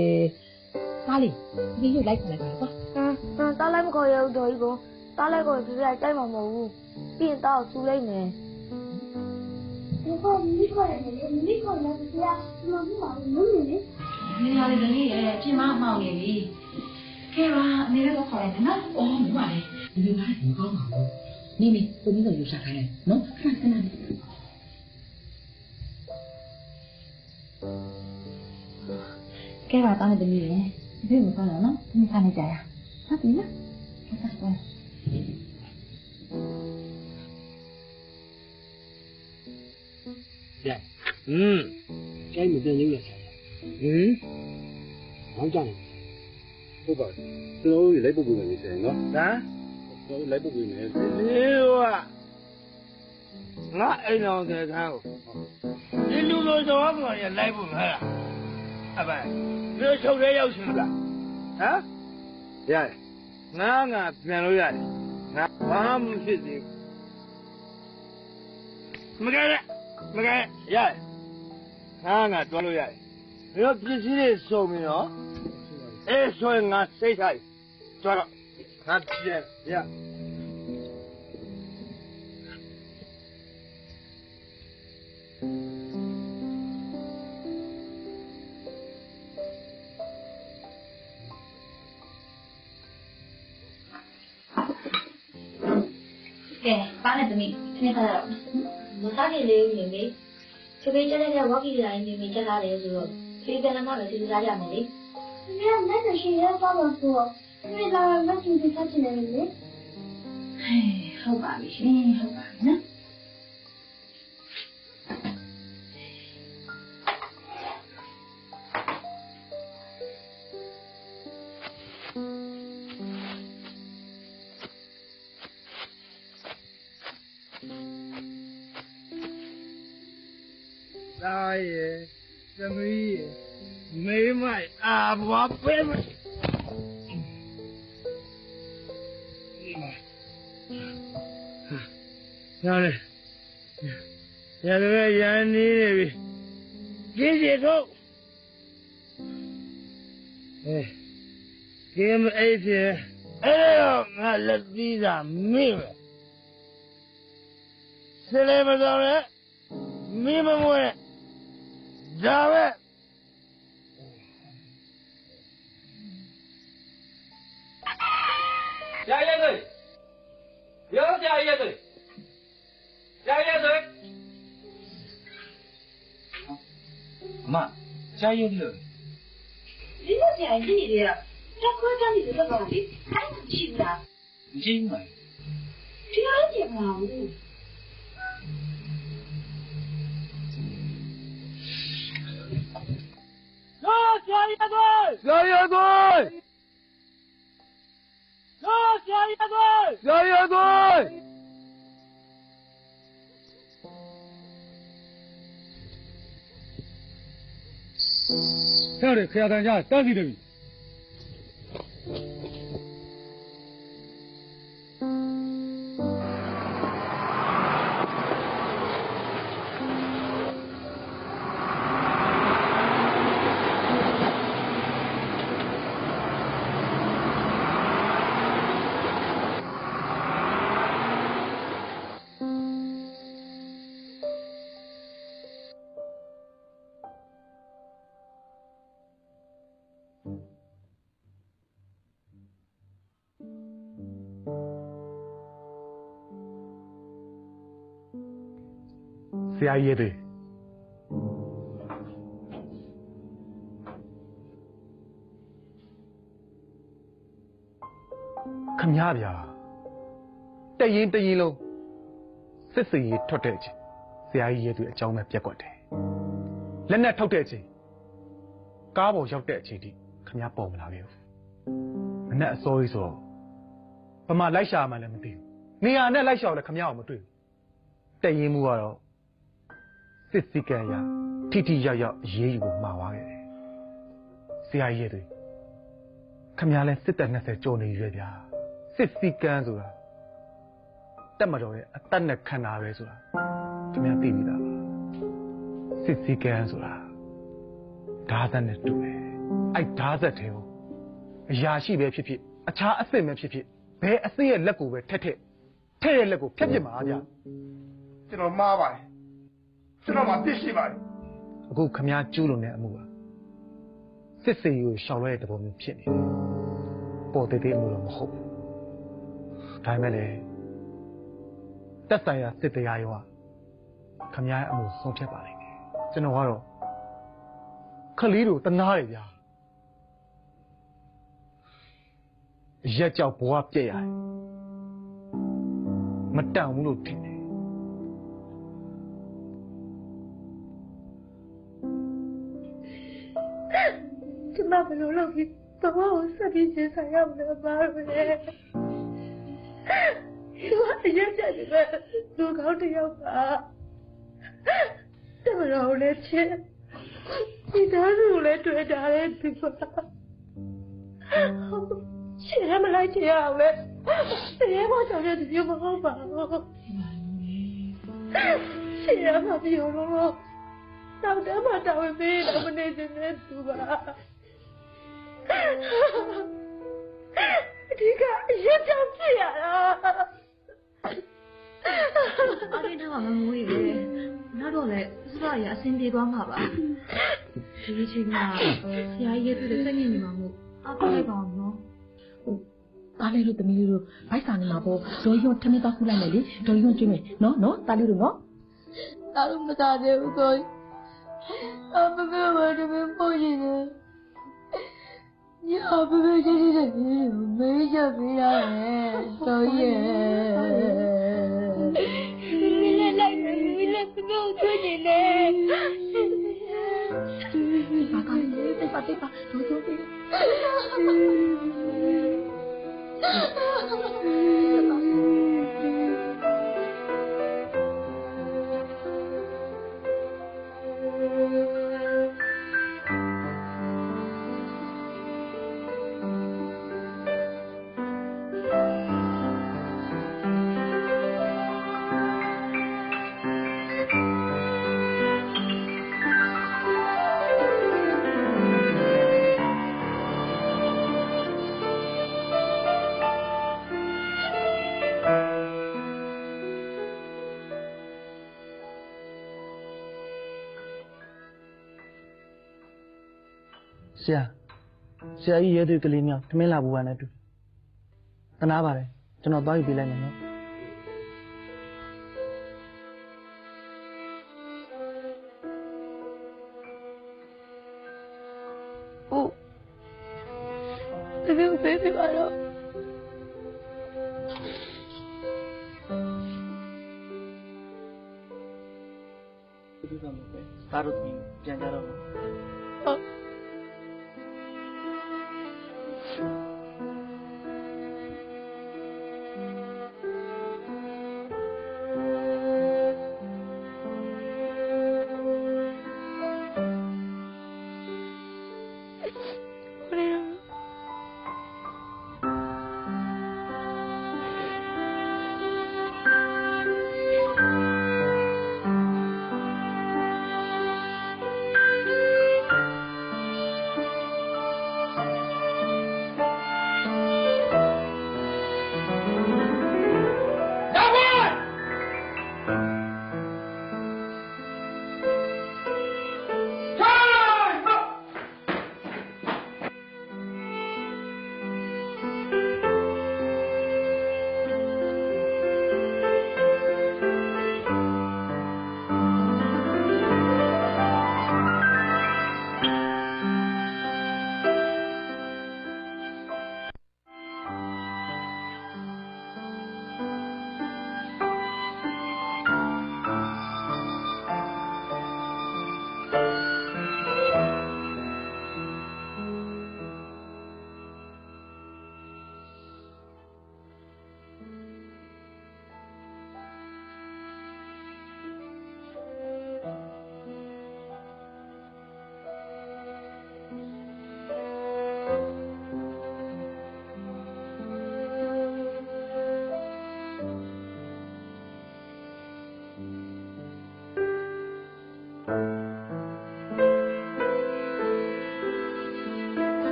သားလေးဒီရုပ်လိုက်ခလိုက်ပါကွာဟမ်ဟမ်တားလိုက်မခေါ်ရဘူးတော်ကြီးကိုတားလိုက်ကိုပြပြတိုက်မှာမဟုတ်ဘူးပြီးရင်တော့ဆူလိုက်မယ်ဒီကောမိခေါ်ရတယ်လေမိခေါ်လို့ဆရာမမမမမနေလေနေရာလေးတည်းရဲ့အပြင်မမှောက်နေပြီကဲပါအနေနဲ့တော့ခေါ်ရတယ်နော်အော်မပါလေဒီလိုပါမကောင်းပါဘူးနေနေကိုမင်းတို့ယူစားခိုင်းတယ်နော်ခဏခဏ ကဲပါတားတဲ့တမီးရဲ့ဒီမကောင်းတော့နော်ဒီခါနေကြရဟုတ်ပြီနော်ဆက်သွားကြอืมကျိုင်းမတင်နေရဆရာဟင်ဘောင်းကြတယ်ဟုတ်ပါကျွန်တော်တို့လိုက်ပုတ်ပုတ်နေတယ်နော်ဟမ်ကျွန်တော်လိုက်ပုတ်ပုတ်နေတယ်ဒီက ငါအိမ်တော်တဲ့ခါကိုဒီလူလိုတော်ကောင်ရလိုက်ဖို့မလားအဘဒီချုပ်တဲ့ရောက်ရှင်လားဟမ်ရတယ်ငါငါပြန်လို့ရတယ်ငါဘာမှမဖြစ်သေးဘူးမကဲမကဲရတယ်ငါငါတွားလို့ရတယ်ဒီတော့ပစ္စည်းတွေစုံပြီနော်အဲဆိုရင်ငါစိတ်ထားတွားတော့ငါပြန်ရ ကဲပါနဲ့သမီးနင်းထားတော့မစားခင်လေးနေနေချပေးကြတဲ့ဝက်ကီတိုင်းနေနေကြတာလေဆိုတော့ဖေးတယ်မှပဲစဉ်းစားရမယ်လေခင်ဗျားလက်ရှိရပါလို့ဆိုတော့ခင်ဗျားလက်ရှိပြတ်ချင်တယ်လေဟဲ့ဟုတ်ပါပြီရှင်ဟုတ်ပါပြီနော် စလဲမတော်နဲ့မိမမွေးဒါပဲဆရာရဲတွေရောဆရာရဲတွေဆရာရဲတွေမကြားရုပ်လို့ဒီလိုကြာရင်ဒီနေရတော့ခွဲကြနေတော့တော့လေအဲ့ဒါရှိလားမကြည့်ဘူးဒီလိုကြည့်မလားဘူး ရောဆရာရဲတွေဆရာရဲတွေရောဆရာရဲတွေဆရာရဲတွေဆရာတွေခရ ရာကြီးရဲ့တွေခမရဗျာတရင်တရင်လုံးစစ်စင်ရေးထွက်တဲ့အချိန်ဆရာကြီးရဲ့တွေအကြောင်းပဲပြက်ကွက်တယ်လက်နဲ့ထုတ်တဲ့အချိန်ကားပေါ်ရောက်တဲ့အချိန်ထိခမရပေါ်မလာခဲ့ဘူးမနဲ့အစိုးရဆိုတော့ဘမလိုက်ရှာမှလည်းမသိဘူးနေရာနဲ့လိုက်ရှာလည်းခမရအောင်မတွေ့ဘူးတရင်မှုကတော့ စစ်စီကံရထိထိရောက်ရောက်အရေးယူဖို့မှာသွားခဲ့တယ်။ဆရာကြီးရဲ့တွေခမများလဲစစ်တပ်20ကြော်နေရွယ်ဗျာ။စစ်စီကံဆိုတာတက်မတော်ရဲ့အသက်နဲ့ခန္ဓာပဲဆိုတာခမများသိပြီသားပါ။စစ်စီကံဆိုတာဓာတ်သက်နဲ့တူတယ်။အဲ့ဓာတ်သက်တဲ့ကိုအရာရှိပဲဖြစ်ဖြစ်အခြားအစ်စ်ပဲဖြစ်ဖြစ်ဘယ်အစ်စ်ရဲ့လက်ကိုပဲထက်ထက်ထက်ရဲ့လက်ကိုဖြတ်ပြစ်မှာဗျာကျွန်တော်မှားပါတယ် ကျွန်တော်မှာပြစ်ရှိပါတယ်အခုခမားကျူးလွန်တဲ့အမှုပါစစ်စေးကိုရှောင်လွှဲတဲ့ပုံမျိုးဖြစ်နေတယ်ပေါ်သေးသေးအမှုတော့မဟုတ်ဘူးဒါပေမဲ့လည်းတက်ဆိုင်ရာစစ်တရားရောကခမားရဲ့အမှုဆုံးဖြတ်ပါလိမ့်မယ်ကျွန်တော်ကတော့ခလီတို့တနာတယ်ဗျာရက်ကြောက်ဘဝပြည့်ရတယ်မတန်ဘူးလို့ထင်တယ် မဘယ်လိုလုပ်ပြီးဘဝကိုဆက်ပြီးရှင်းဆိုင်ရမလဲမလို့လေဒီကအရက်ကြတယ်ပဲသူကောင်းတယောက်ပါတမတော်လည်းချစ်ဒီသားစုလည်းတွေ့ကြတယ်ဒီပါရှင်းရမလိုက်ချင်အောင်လေတရားမဆောင်ရတဲ့ဒီမဟုတ်ပါဘူးရှင်းရမှာပြောလို့တော့တမတော်ဝင်ပြီးတော့မနေချင်တဲ့သူပါ ဒီကအရင်ကြောင့်ဖြစ်ရတာအတင်းထားမှာမမွေးလေနောက်တော့လည်းစစရအဆင်ပြေသွားမှာပါဒီအချိန်မှာဆရာကြီးရဲ့သူ့လက်ညှိနေမှာမို့အားပေးလိုက်ပါအောင်နော်တားလေးတို့တမီးလေးတို့ဘိုက်စာနေမှာပေါ့ဒေါ်ယွန်းထမင်းသားခုလိုက်မယ်လေဒေါ်ယွန်းကျွေးမယ်နော်နော်တားလေးတို့နော်တာလို့မသားသေးဘူးကိုအမမေမတမပို့ရင်ညအဘဘကြီးကြီးတဲ့မေးချက်ပေးရတ ယ်တော့ရဲ့မင်းလည်းလိုက်တယ်မင်းလည်းပြောချင်နေတယ်ပါကလေးတိတ်ပါတိတ်ပါဒေါ်ယွန်းပြေး ရာဆရာကြီးရဲသွေးကလေးမြောက်ထမင်းလာဘူးပါနဲ့တူတနာပါတယ်ကျွန်တော်သွားယူပေးလိုက်မယ်နော်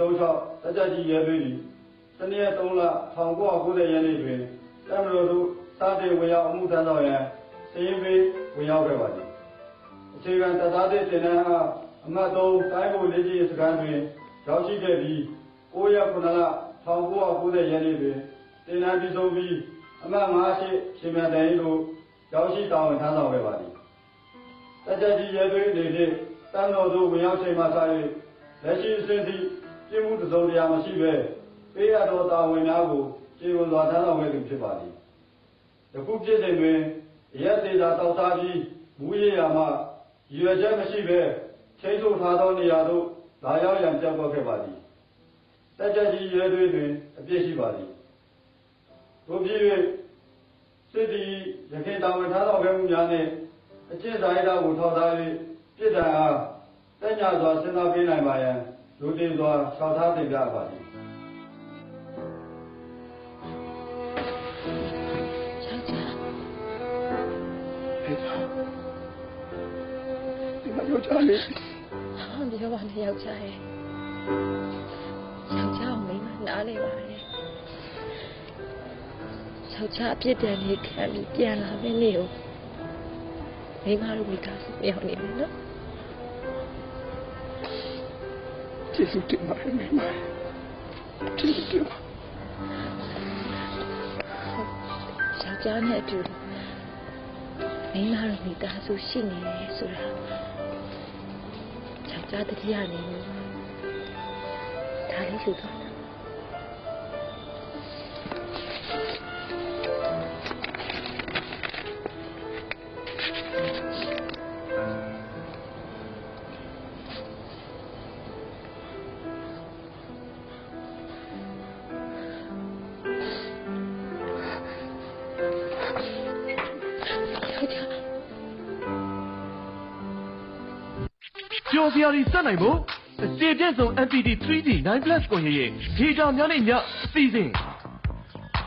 6336တကြကြီးရဲသွေးသည်တနည်း3လ1990ရက်နေ့တွင်တမတော်တို့စတင်ဝင်ရောက်အမှုထမ်းဆောင်ရန်စည်ရင်ပေးဝင်ရောက်ခဲ့ပါသည်အခြေခံတသားတဲ့တင်နန်းအားအမှတ်3တိုင်းကိုလေးကြီးစခန်းတွင်ရောက်ရှိခဲ့ပြီး9ရက်9လ1990ရက်နေ့တွင်တင်နန်းပြီးဆုံးပြီးအမှတ်5ရှိရှင်မြတ်တိုင်တို့ရောက်ရှိတောင်းဝန်ထမ်းဆောင်ခဲ့ပါသည်တကြကြီးရဲသွေးအနေဖြင့်တန်တော်တို့ဝင်ရောက်ချိန်မှစ၍လက်ရှိအစဉ်စီ ပြမှုတစုံတရာမရှိဘဲပေးရသောတာဝန်များကိုကျေဝန်စွာထမ်းဆောင်ခဲ့သူဖြစ်ပါသည်ယခုဖြစ်စဉ်တွင်ရက်သေးသာတောက်စားပြီးမူရရမှရည်ရွယ်ချက်မရှိဘဲချိန်ထုတ်ထားသောနေရာသို့လာရောက်ရန်ကြောက်တော့ခဲ့ပါသည်တက်ကြကြီးရဲသွေးတွင်အပြစ်ရှိပါသည်တို့ဖြစ်၍စစ်တီရခင်တာဝန်ထမ်းဆောင်ခဲ့မှုများနှင့်အကျင့်စာရိတ္တကိုထောက်ထား၍ပြည်ထံအားတက်ညစွာစဉ်းစားပေးနိုင်ပါရန် လူတင်စွာလျှောက်ထားတင်ပြပါသည်ဒီမှာယောက်ျားလေးဒီတော့ကနေယောက်ျားရဲ့ယောက်ျားကိုမိန်းမနားလေပါလေယောက်ျားအပြစ်ဒဏ်လေးခံပြီးပြန်လာမယ့်နေ့ကိုမိန်းမတို့မိသားစုပြောင်းနေမယ်နော် ကျေးဇူးတင်ပါတယ်မိမကျေးဇူးတင်ပါယောက်ျားနဲ့အတူမိန်းမတို့မိသားစုရှိနေတယ်ဆိုတာယောက်ျား နိုင်ဖို့စေပြည့်စုံ MPD 3D 9 Plus ကွန်ရက်ရဲ့ထေချာများနဲ့ညအစီအစဉ်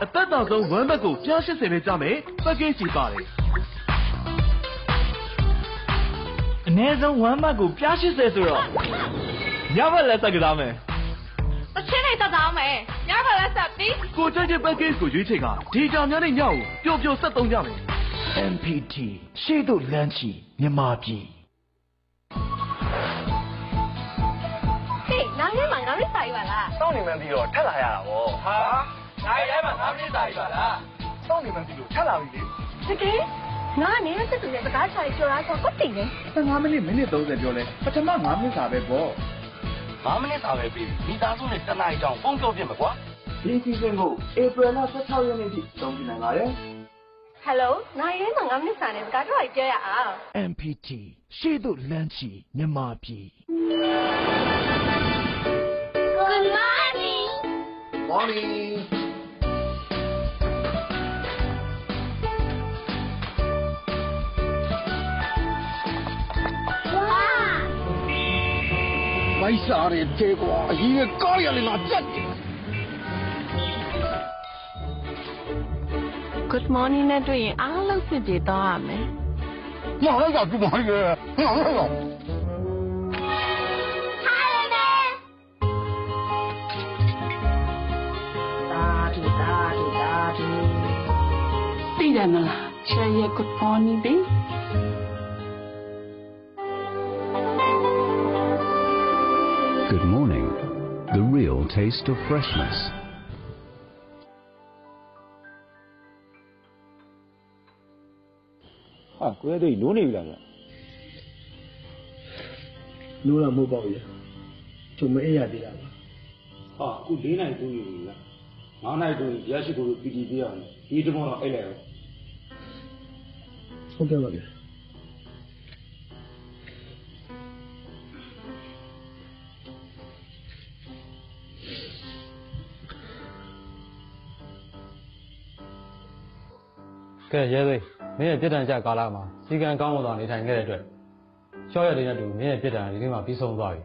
အသက်တောင်ဆုံးဝမ်းဘက်ကိုပြား80ပဲကြမယ် package ကြီးပါတယ်အနည်းဆုံး1ဘတ်ကိုပြား80ဆိုတော့ညဘက်လက်ဆက်ကစားမယ်တချင်းနေတက်တောင်းမယ်ညဘက်လက်ဆက်ပြီးကိုကြိုက်တဲ့ package ကိုရွေးချယ်ကထေချာများနဲ့ညကိုပျော်ပျော်ဆက်သုံးကြမယ် MPT ရှေ့တို့လမ်းချီမြန်မာပြည် င့်နေမှန်းပြီးတော့ထက်လာရတာဗောဟာနိုင်ထဲမှာငါမင်းစာယူပါလားစောင့်နေမှန်းပြီးလို့ထက်လာပြီလေတကယ်ငါကနေစစ်သူနဲ့စကားချင်ပြောတာဆိုတော့တည်နေ15မိနစ်မိနစ်30ပြောလဲပထမ5မိနစ်စာပဲဗော5မိနစ်စာပဲပြီးမိသားစုနဲ့တနားရီကြောင်ဖုန်းပြောပြမယ်ကွာဒီစီစဉ်ကိုဧပြီလ16ရက်နေ့ထိသုံးပြနိုင်ပါတယ်ဟယ်လိုနိုင်ရဲမှာငါမနစ်စာနဲ့စကားတော့ပြောရအောင် MPT ရှေ့တို့လမ်းချီမြန်မာပြည် Good morning Morning မိုက်စားတယ်တဲကွာအကြီးကကားရလည်းငါပြတ်တယ် Good morning နဲ့တွေ့ရင်အားလုံးဖြစ်ပြေတော့ရမယ်ငါလည်းက ပြီးတယ်မလားချေရဲ့ Good morning ပြီ Good morning. The real taste of freshness. ဟာကိုရတဲ့နိုးနေပြီလားဗျနိုးတော့မဟုတ်ပါဘူးလေကျုံမအေးရသေးတာပါဟာအခု၄နိုင်တူနေပြီ လား၅နိုင်တူရင်ရရှိကိုပီတီပြရအောင်ဒီတမောတော့အဲ့လိုက်အောင်ဟုတ်ကဲ့ပါဗျာကဲရဲသိမင်းရဲ့ပြစ်ဒဏ်ကြကာလမှာစီကံကောင်းမွန်စွာနေထိုင်ခဲ့တဲ့အတွက်ရှော့ရတဲ့တူမင်းရဲ့ပြစ်ဒဏ်ဒီနေ့မှပြီးဆုံးသွားပြီ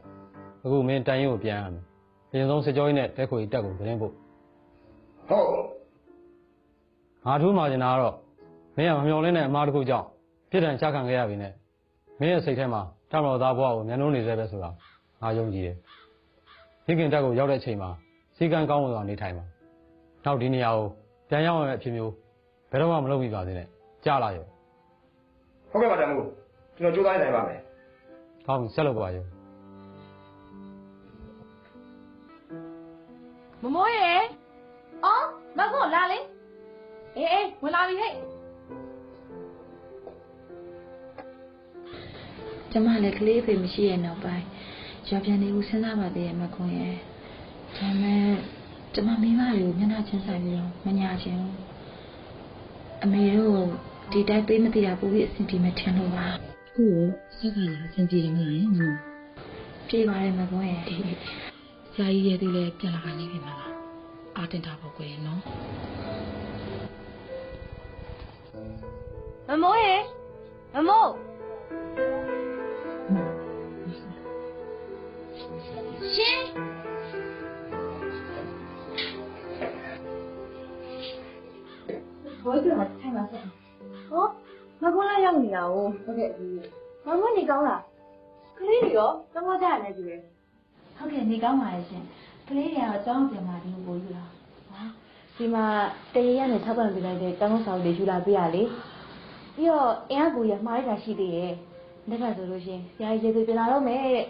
အခုမင်းတန်ရင်ကိုပြန်ရမယ်အရင်ဆုံးစစ်ကြောရေးနဲ့တက်ခွေတက်ကိုသတင်းပို့ဟုတ်ငါထူးမှကျင်တာကတော့ မင်းကမမျော်လင့်တဲ့အမားတစ်ခုကြောင့်ပြစ်ဒဏ်ချခံခဲ့ရပြီနဲ့မင်းရဲ့စိတ်ထဲမှာတမတော်သားဘဝကိုမျက်နှာနေစေပဲဆိုတာငါယုံကြည်တယ်မိခင်တက်ကိုရောက်တဲ့အချိန်မှာစီကံကောင်းမွန်စွာနေထိုင်ပါနောက်ဒီနေရာကိုပြန်ရောက်ရမယ့်အဖြစ်မျိုးဘယ်တော့မှမလုပ်မိပါသေးနဲ့ကြားလာရောဟုတ်ကဲ့ပါတမို့ကျွန်တော်ကြိုးစားနိုင်ပါမယ်။ကောင်းပြီဆက်လုပ်ပါရောမမိုးရေအော်မကောလာလေအေးအေးဝင်လာပြီဟဲ့ ကျမလည်းကလေးဖေမရှိရဲ့နောက်ပိုင်းရွာပြန်နေဦးစဉ်းစားပါသေးရဲ့မခွန်ရဲ့ဒါပေမဲ့ကျမမိမတွေကိုမျက်နှာချင်းဆိုင်ပြီးတော့မညာချင်းဘူးအမေတို့ဒီတိုင်းပေးမသိတာပိုပြီးအဆင်ပြေမယ်ထင်လို့ပါခုစက်ကလာအဆင်ပြေတယ်မလားယင်ပြေပါတယ်မခွန်ရဲ့ဆရာကြီးရဲ့ဒီလည်းပြန်လာခိုင်းနေပြီမလားအာတင်တာပေါ့ကွယ်နော်မမိုးရေမမိုး ဘောကြီးကထိုင်ပါဆက်ဟောမကွန်းလာရောက်နေတာ哦ဟုတ်ကဲ့မကွန်းနေကောင်းလားကလေးတွေရောတော့ကြရတယ်ကြည့်ရဟုတ်ကဲ့နေကောင်းပါရဲ့ရှင်ကလေးတွေကတော့ကြောင်းပြန်လာပြီးပို့ယူလာဒီမှာတရေရနဲ့ထောက်ပံ့ပေးလိုက်တဲ့တောင်းဆောင်တွေယူလာပေးရလေပြီးတော့အင်အားကိုရမှားရတာရှိသေးရဲ့လက်ကဆိုလို့ရှင်ဆရာကြီးရေသွေးပြန်လာတော့မယ်တဲ့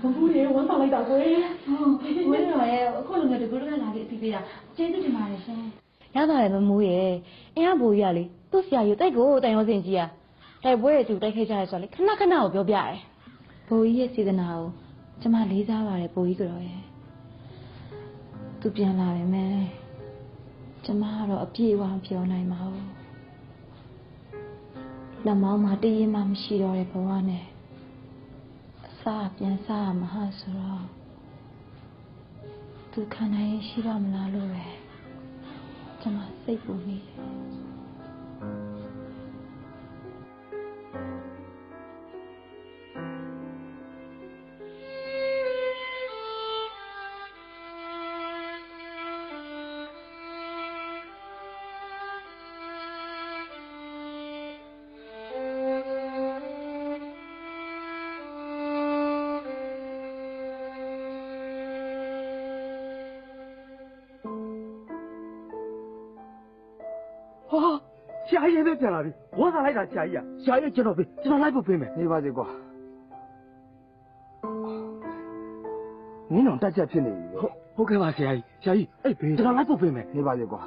ဘဘူးရေဝမ်းဆောင်လိုက်တာကိုယ်ဟုတ်ဝင်းတော်ရဲ့အခုလုံငယ်တကူတကလာပြီးအစီပေးတာကျေးဇူးတင်ပါတယ်ရှင် ရပါတယ်မမိုးရဲ့အင်အားဘူကြီးကလေသူ့ဆရာကြီးတိတ်ကိုတန်ရောစင်ကြီးอ่ะတိုက်ပွဲရဲ့သူတိုက်ခဲ့ကြရဲဆိုတော့လေခဏခဏကိုပြောပြတယ်ဘိုးကြီးရဲ့စေတနာကိုကျမလေးစားပါတယ်ဘိုးကြီးကတော့ရဲ့သူပြန်လာပြီမယ်ကျမကတော့အပြည့်အဝမပြောနိုင်ပါဘူးလက်မောင်းမှာတည်ရင်မှမရှိတော့တဲ့ဘဝနဲ့အစာပြန်စားရမှာဟာဆိုတော့သူခံနိုင်ရင်ရှိတော့မလားလို့ပဲ ကျမစိတ်ပူနေတယ် ဆရာကြီးပဲပြန်လာပြီဝါသာလိုက်တာဆရာကြီးอ่ะဆရာကြီးကျွန်တော်ပေးကျွန်တော်လိုက်ဖို့ပေးမယ်နေပါစေကွာနင်းတော့တက်ချက်ဖြစ်နေပြီဟုတ်ဟုတ်ကဲ့ပါဆရာကြီးဆရာကြီးအဲ့ဘေးကျွန်တော်လိုက်ဖို့ပေးမယ်နေပါစေကွာ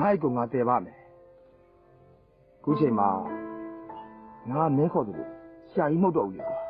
ငါ့ကိုငါတည်ပါမယ်ခုချိန်မှာငါမင်းခေါ်တယ်လို့ဆရာကြီးမဟုတ်တော့ဘူးလေကွာ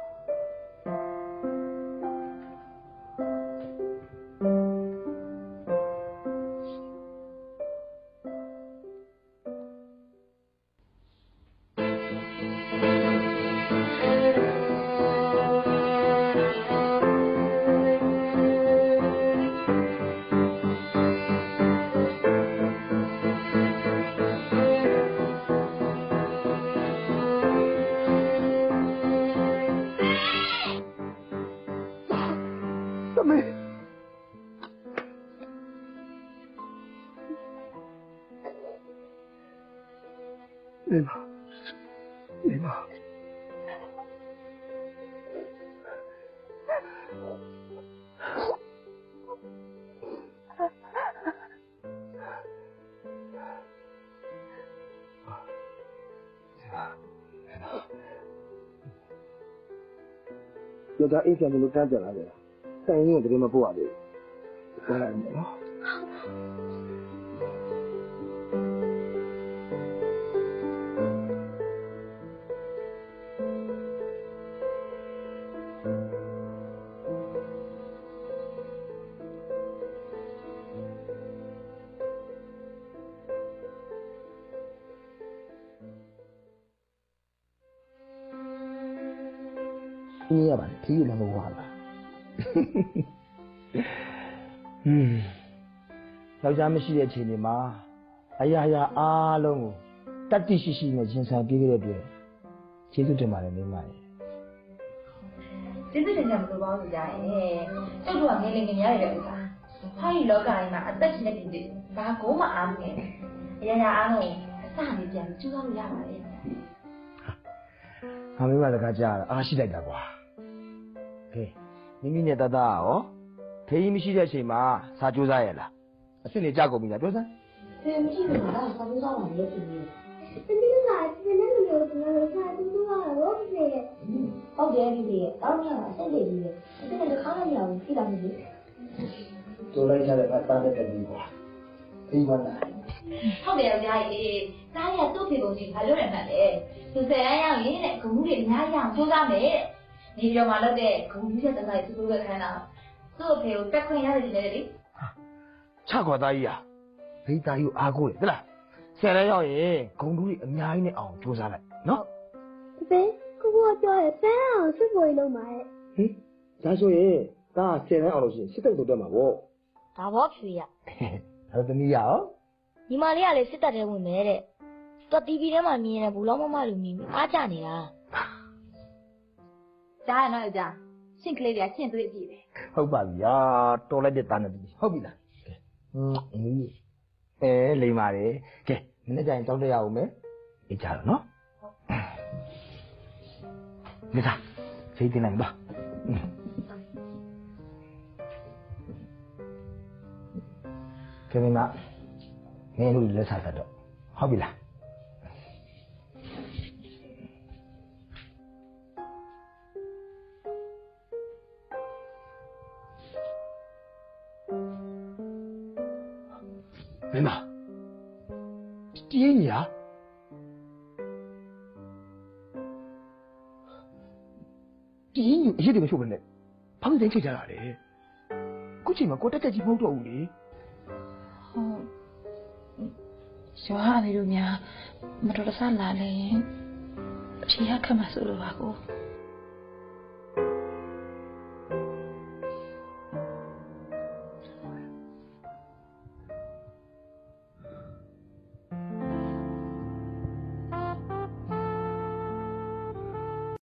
ယောက်ျားအိမ်ပြန်လို့တန်းပြန်လာတယ်ဆိုင်ရင်တကယ်မပို့ရသေးဘူးပြောလိုက်မယ်နော် က်ျားမရှိတဲ့ချိန်တွေမှာအရာရာအားလုံးကိုတတ္တိရှိရှိနဲ့ရင်ဆိုင်ပြီးခဲ့တဲ့အတွက်ကျေးဇူးတင်ပါတယ်မိမရေကျေးဇူးတင်ကြမလို့ပါဘူးကြာရဲ့ကျုပ်တို့ကငယ်လေးငယ်များရတဲ့ဥစ္စာဟာဒီလောကကြီးမှာအသက်ရှင်တဲ့ပြည်ဘာကိုမှအားမငယ်အရာရာအားလုံးအစနေပြန်ကျူးစားလို့ရပါတယ်ငါမိမစကားကြားတာအားရှိလိုက်တာကွာကဲမိမိနဲ့တတရောဖေးကြီးမရှိတဲ့အချိန်မှာစာကြိုးစားရလား အစ်စ်နေကြကုန်ပြီလားပြောစမ်းဖေမရှိဘူးလားစာကြိုးစားမှလည်းဖြစ်နေသမီးကလည်းလည်းမလို့ကျွန်တော်စာတူတူကတော့ဖြစ်နေတယ်ဟုတ်တယ်ဒီလေတောင်းရတာစိတ်လေးကြီးလေဒီကခါလိုက်ရအောင်ဖြစ်လာနေပြီကြိုးလိုက်ကြတဲ့ကတားတဲ့တည်းကွာအိမ်ပါလားဟုတ်တယ်ကြာကြီးတားရသူ့ဖေကုန်ကြီးဘာလို့လဲမှတ်လဲသူဆယ်တန်းရောက်ရင်တဲ့ဂုံမှုတွေအများကြီးအောင်စူးစမ်းမယ်တဲ့နေပြောမှလုပ်တဲ့ဂုံမှုချက်တန်းတိုင်းသူ့ကိုခန်းတာသူ့အဖေကိုတက်ခွင့်ရတယ်လေလေ ချခွာသားကြီးอ่ะဖိသားကြီးကိုအားကိုးတယ်ဟုတ်လားဆယ်တန်းရောက်ရင်ဂုံတူးတွေအများကြီးနဲ့အောင်ကြိုးစားလိုက်နော်ဒီပဲကိုကပြောရဲပန်းအောင်စစ်ပေါ်လုံးပါရဲ့ဟင်ဒါဆိုရင်ဒါဆယ်တန်းအောင်လို့ရှိရင်စစ်တုပ်တော့တက်မှာဗောဒါဘောဖြူရဒါသမီးရရောညီမလေးကလည်းစစ်တပ်ထဲဝင်မယ်တဲ့သူကတီဗီထဲမှာမြင်နေဘူးလောမမလူမြင်ပြီးအားကြနေတာကြားရတော့ကြာရှင့်ကလေးတွေကရှင့်သွေးအပြည့်ပဲဟုတ်ပါပြီဟာတော်လိုက်တဲ့တာနဲ့တူဟုတ်ပြီလား ကဲဟင်းအင်းအဲလိမ္မာတယ်ကဲမနေ့ကျရင်တောင်းတရအောင်မယ်အေးကြတော့နော်မိသားစိတ်တင်လိုက်ပါကဲမင်းမငယ်လို့လက်စားတတ်တော့ဟုတ်ပြီလား မင်းမတီးညာတီးညအရေးတွေမချုပ်ဘဲနဲ့ဘာလို့တိုင်းချိန်ကြတာလဲခုချိန်မှာကိုတက်တက်ကြီးမဟုတ်တော့ဘူးလေဟုတ်ရွာနေလို့များမတော်တဆလာလဲရင်အဖြေရခက်မှာဆိုလိုပါကို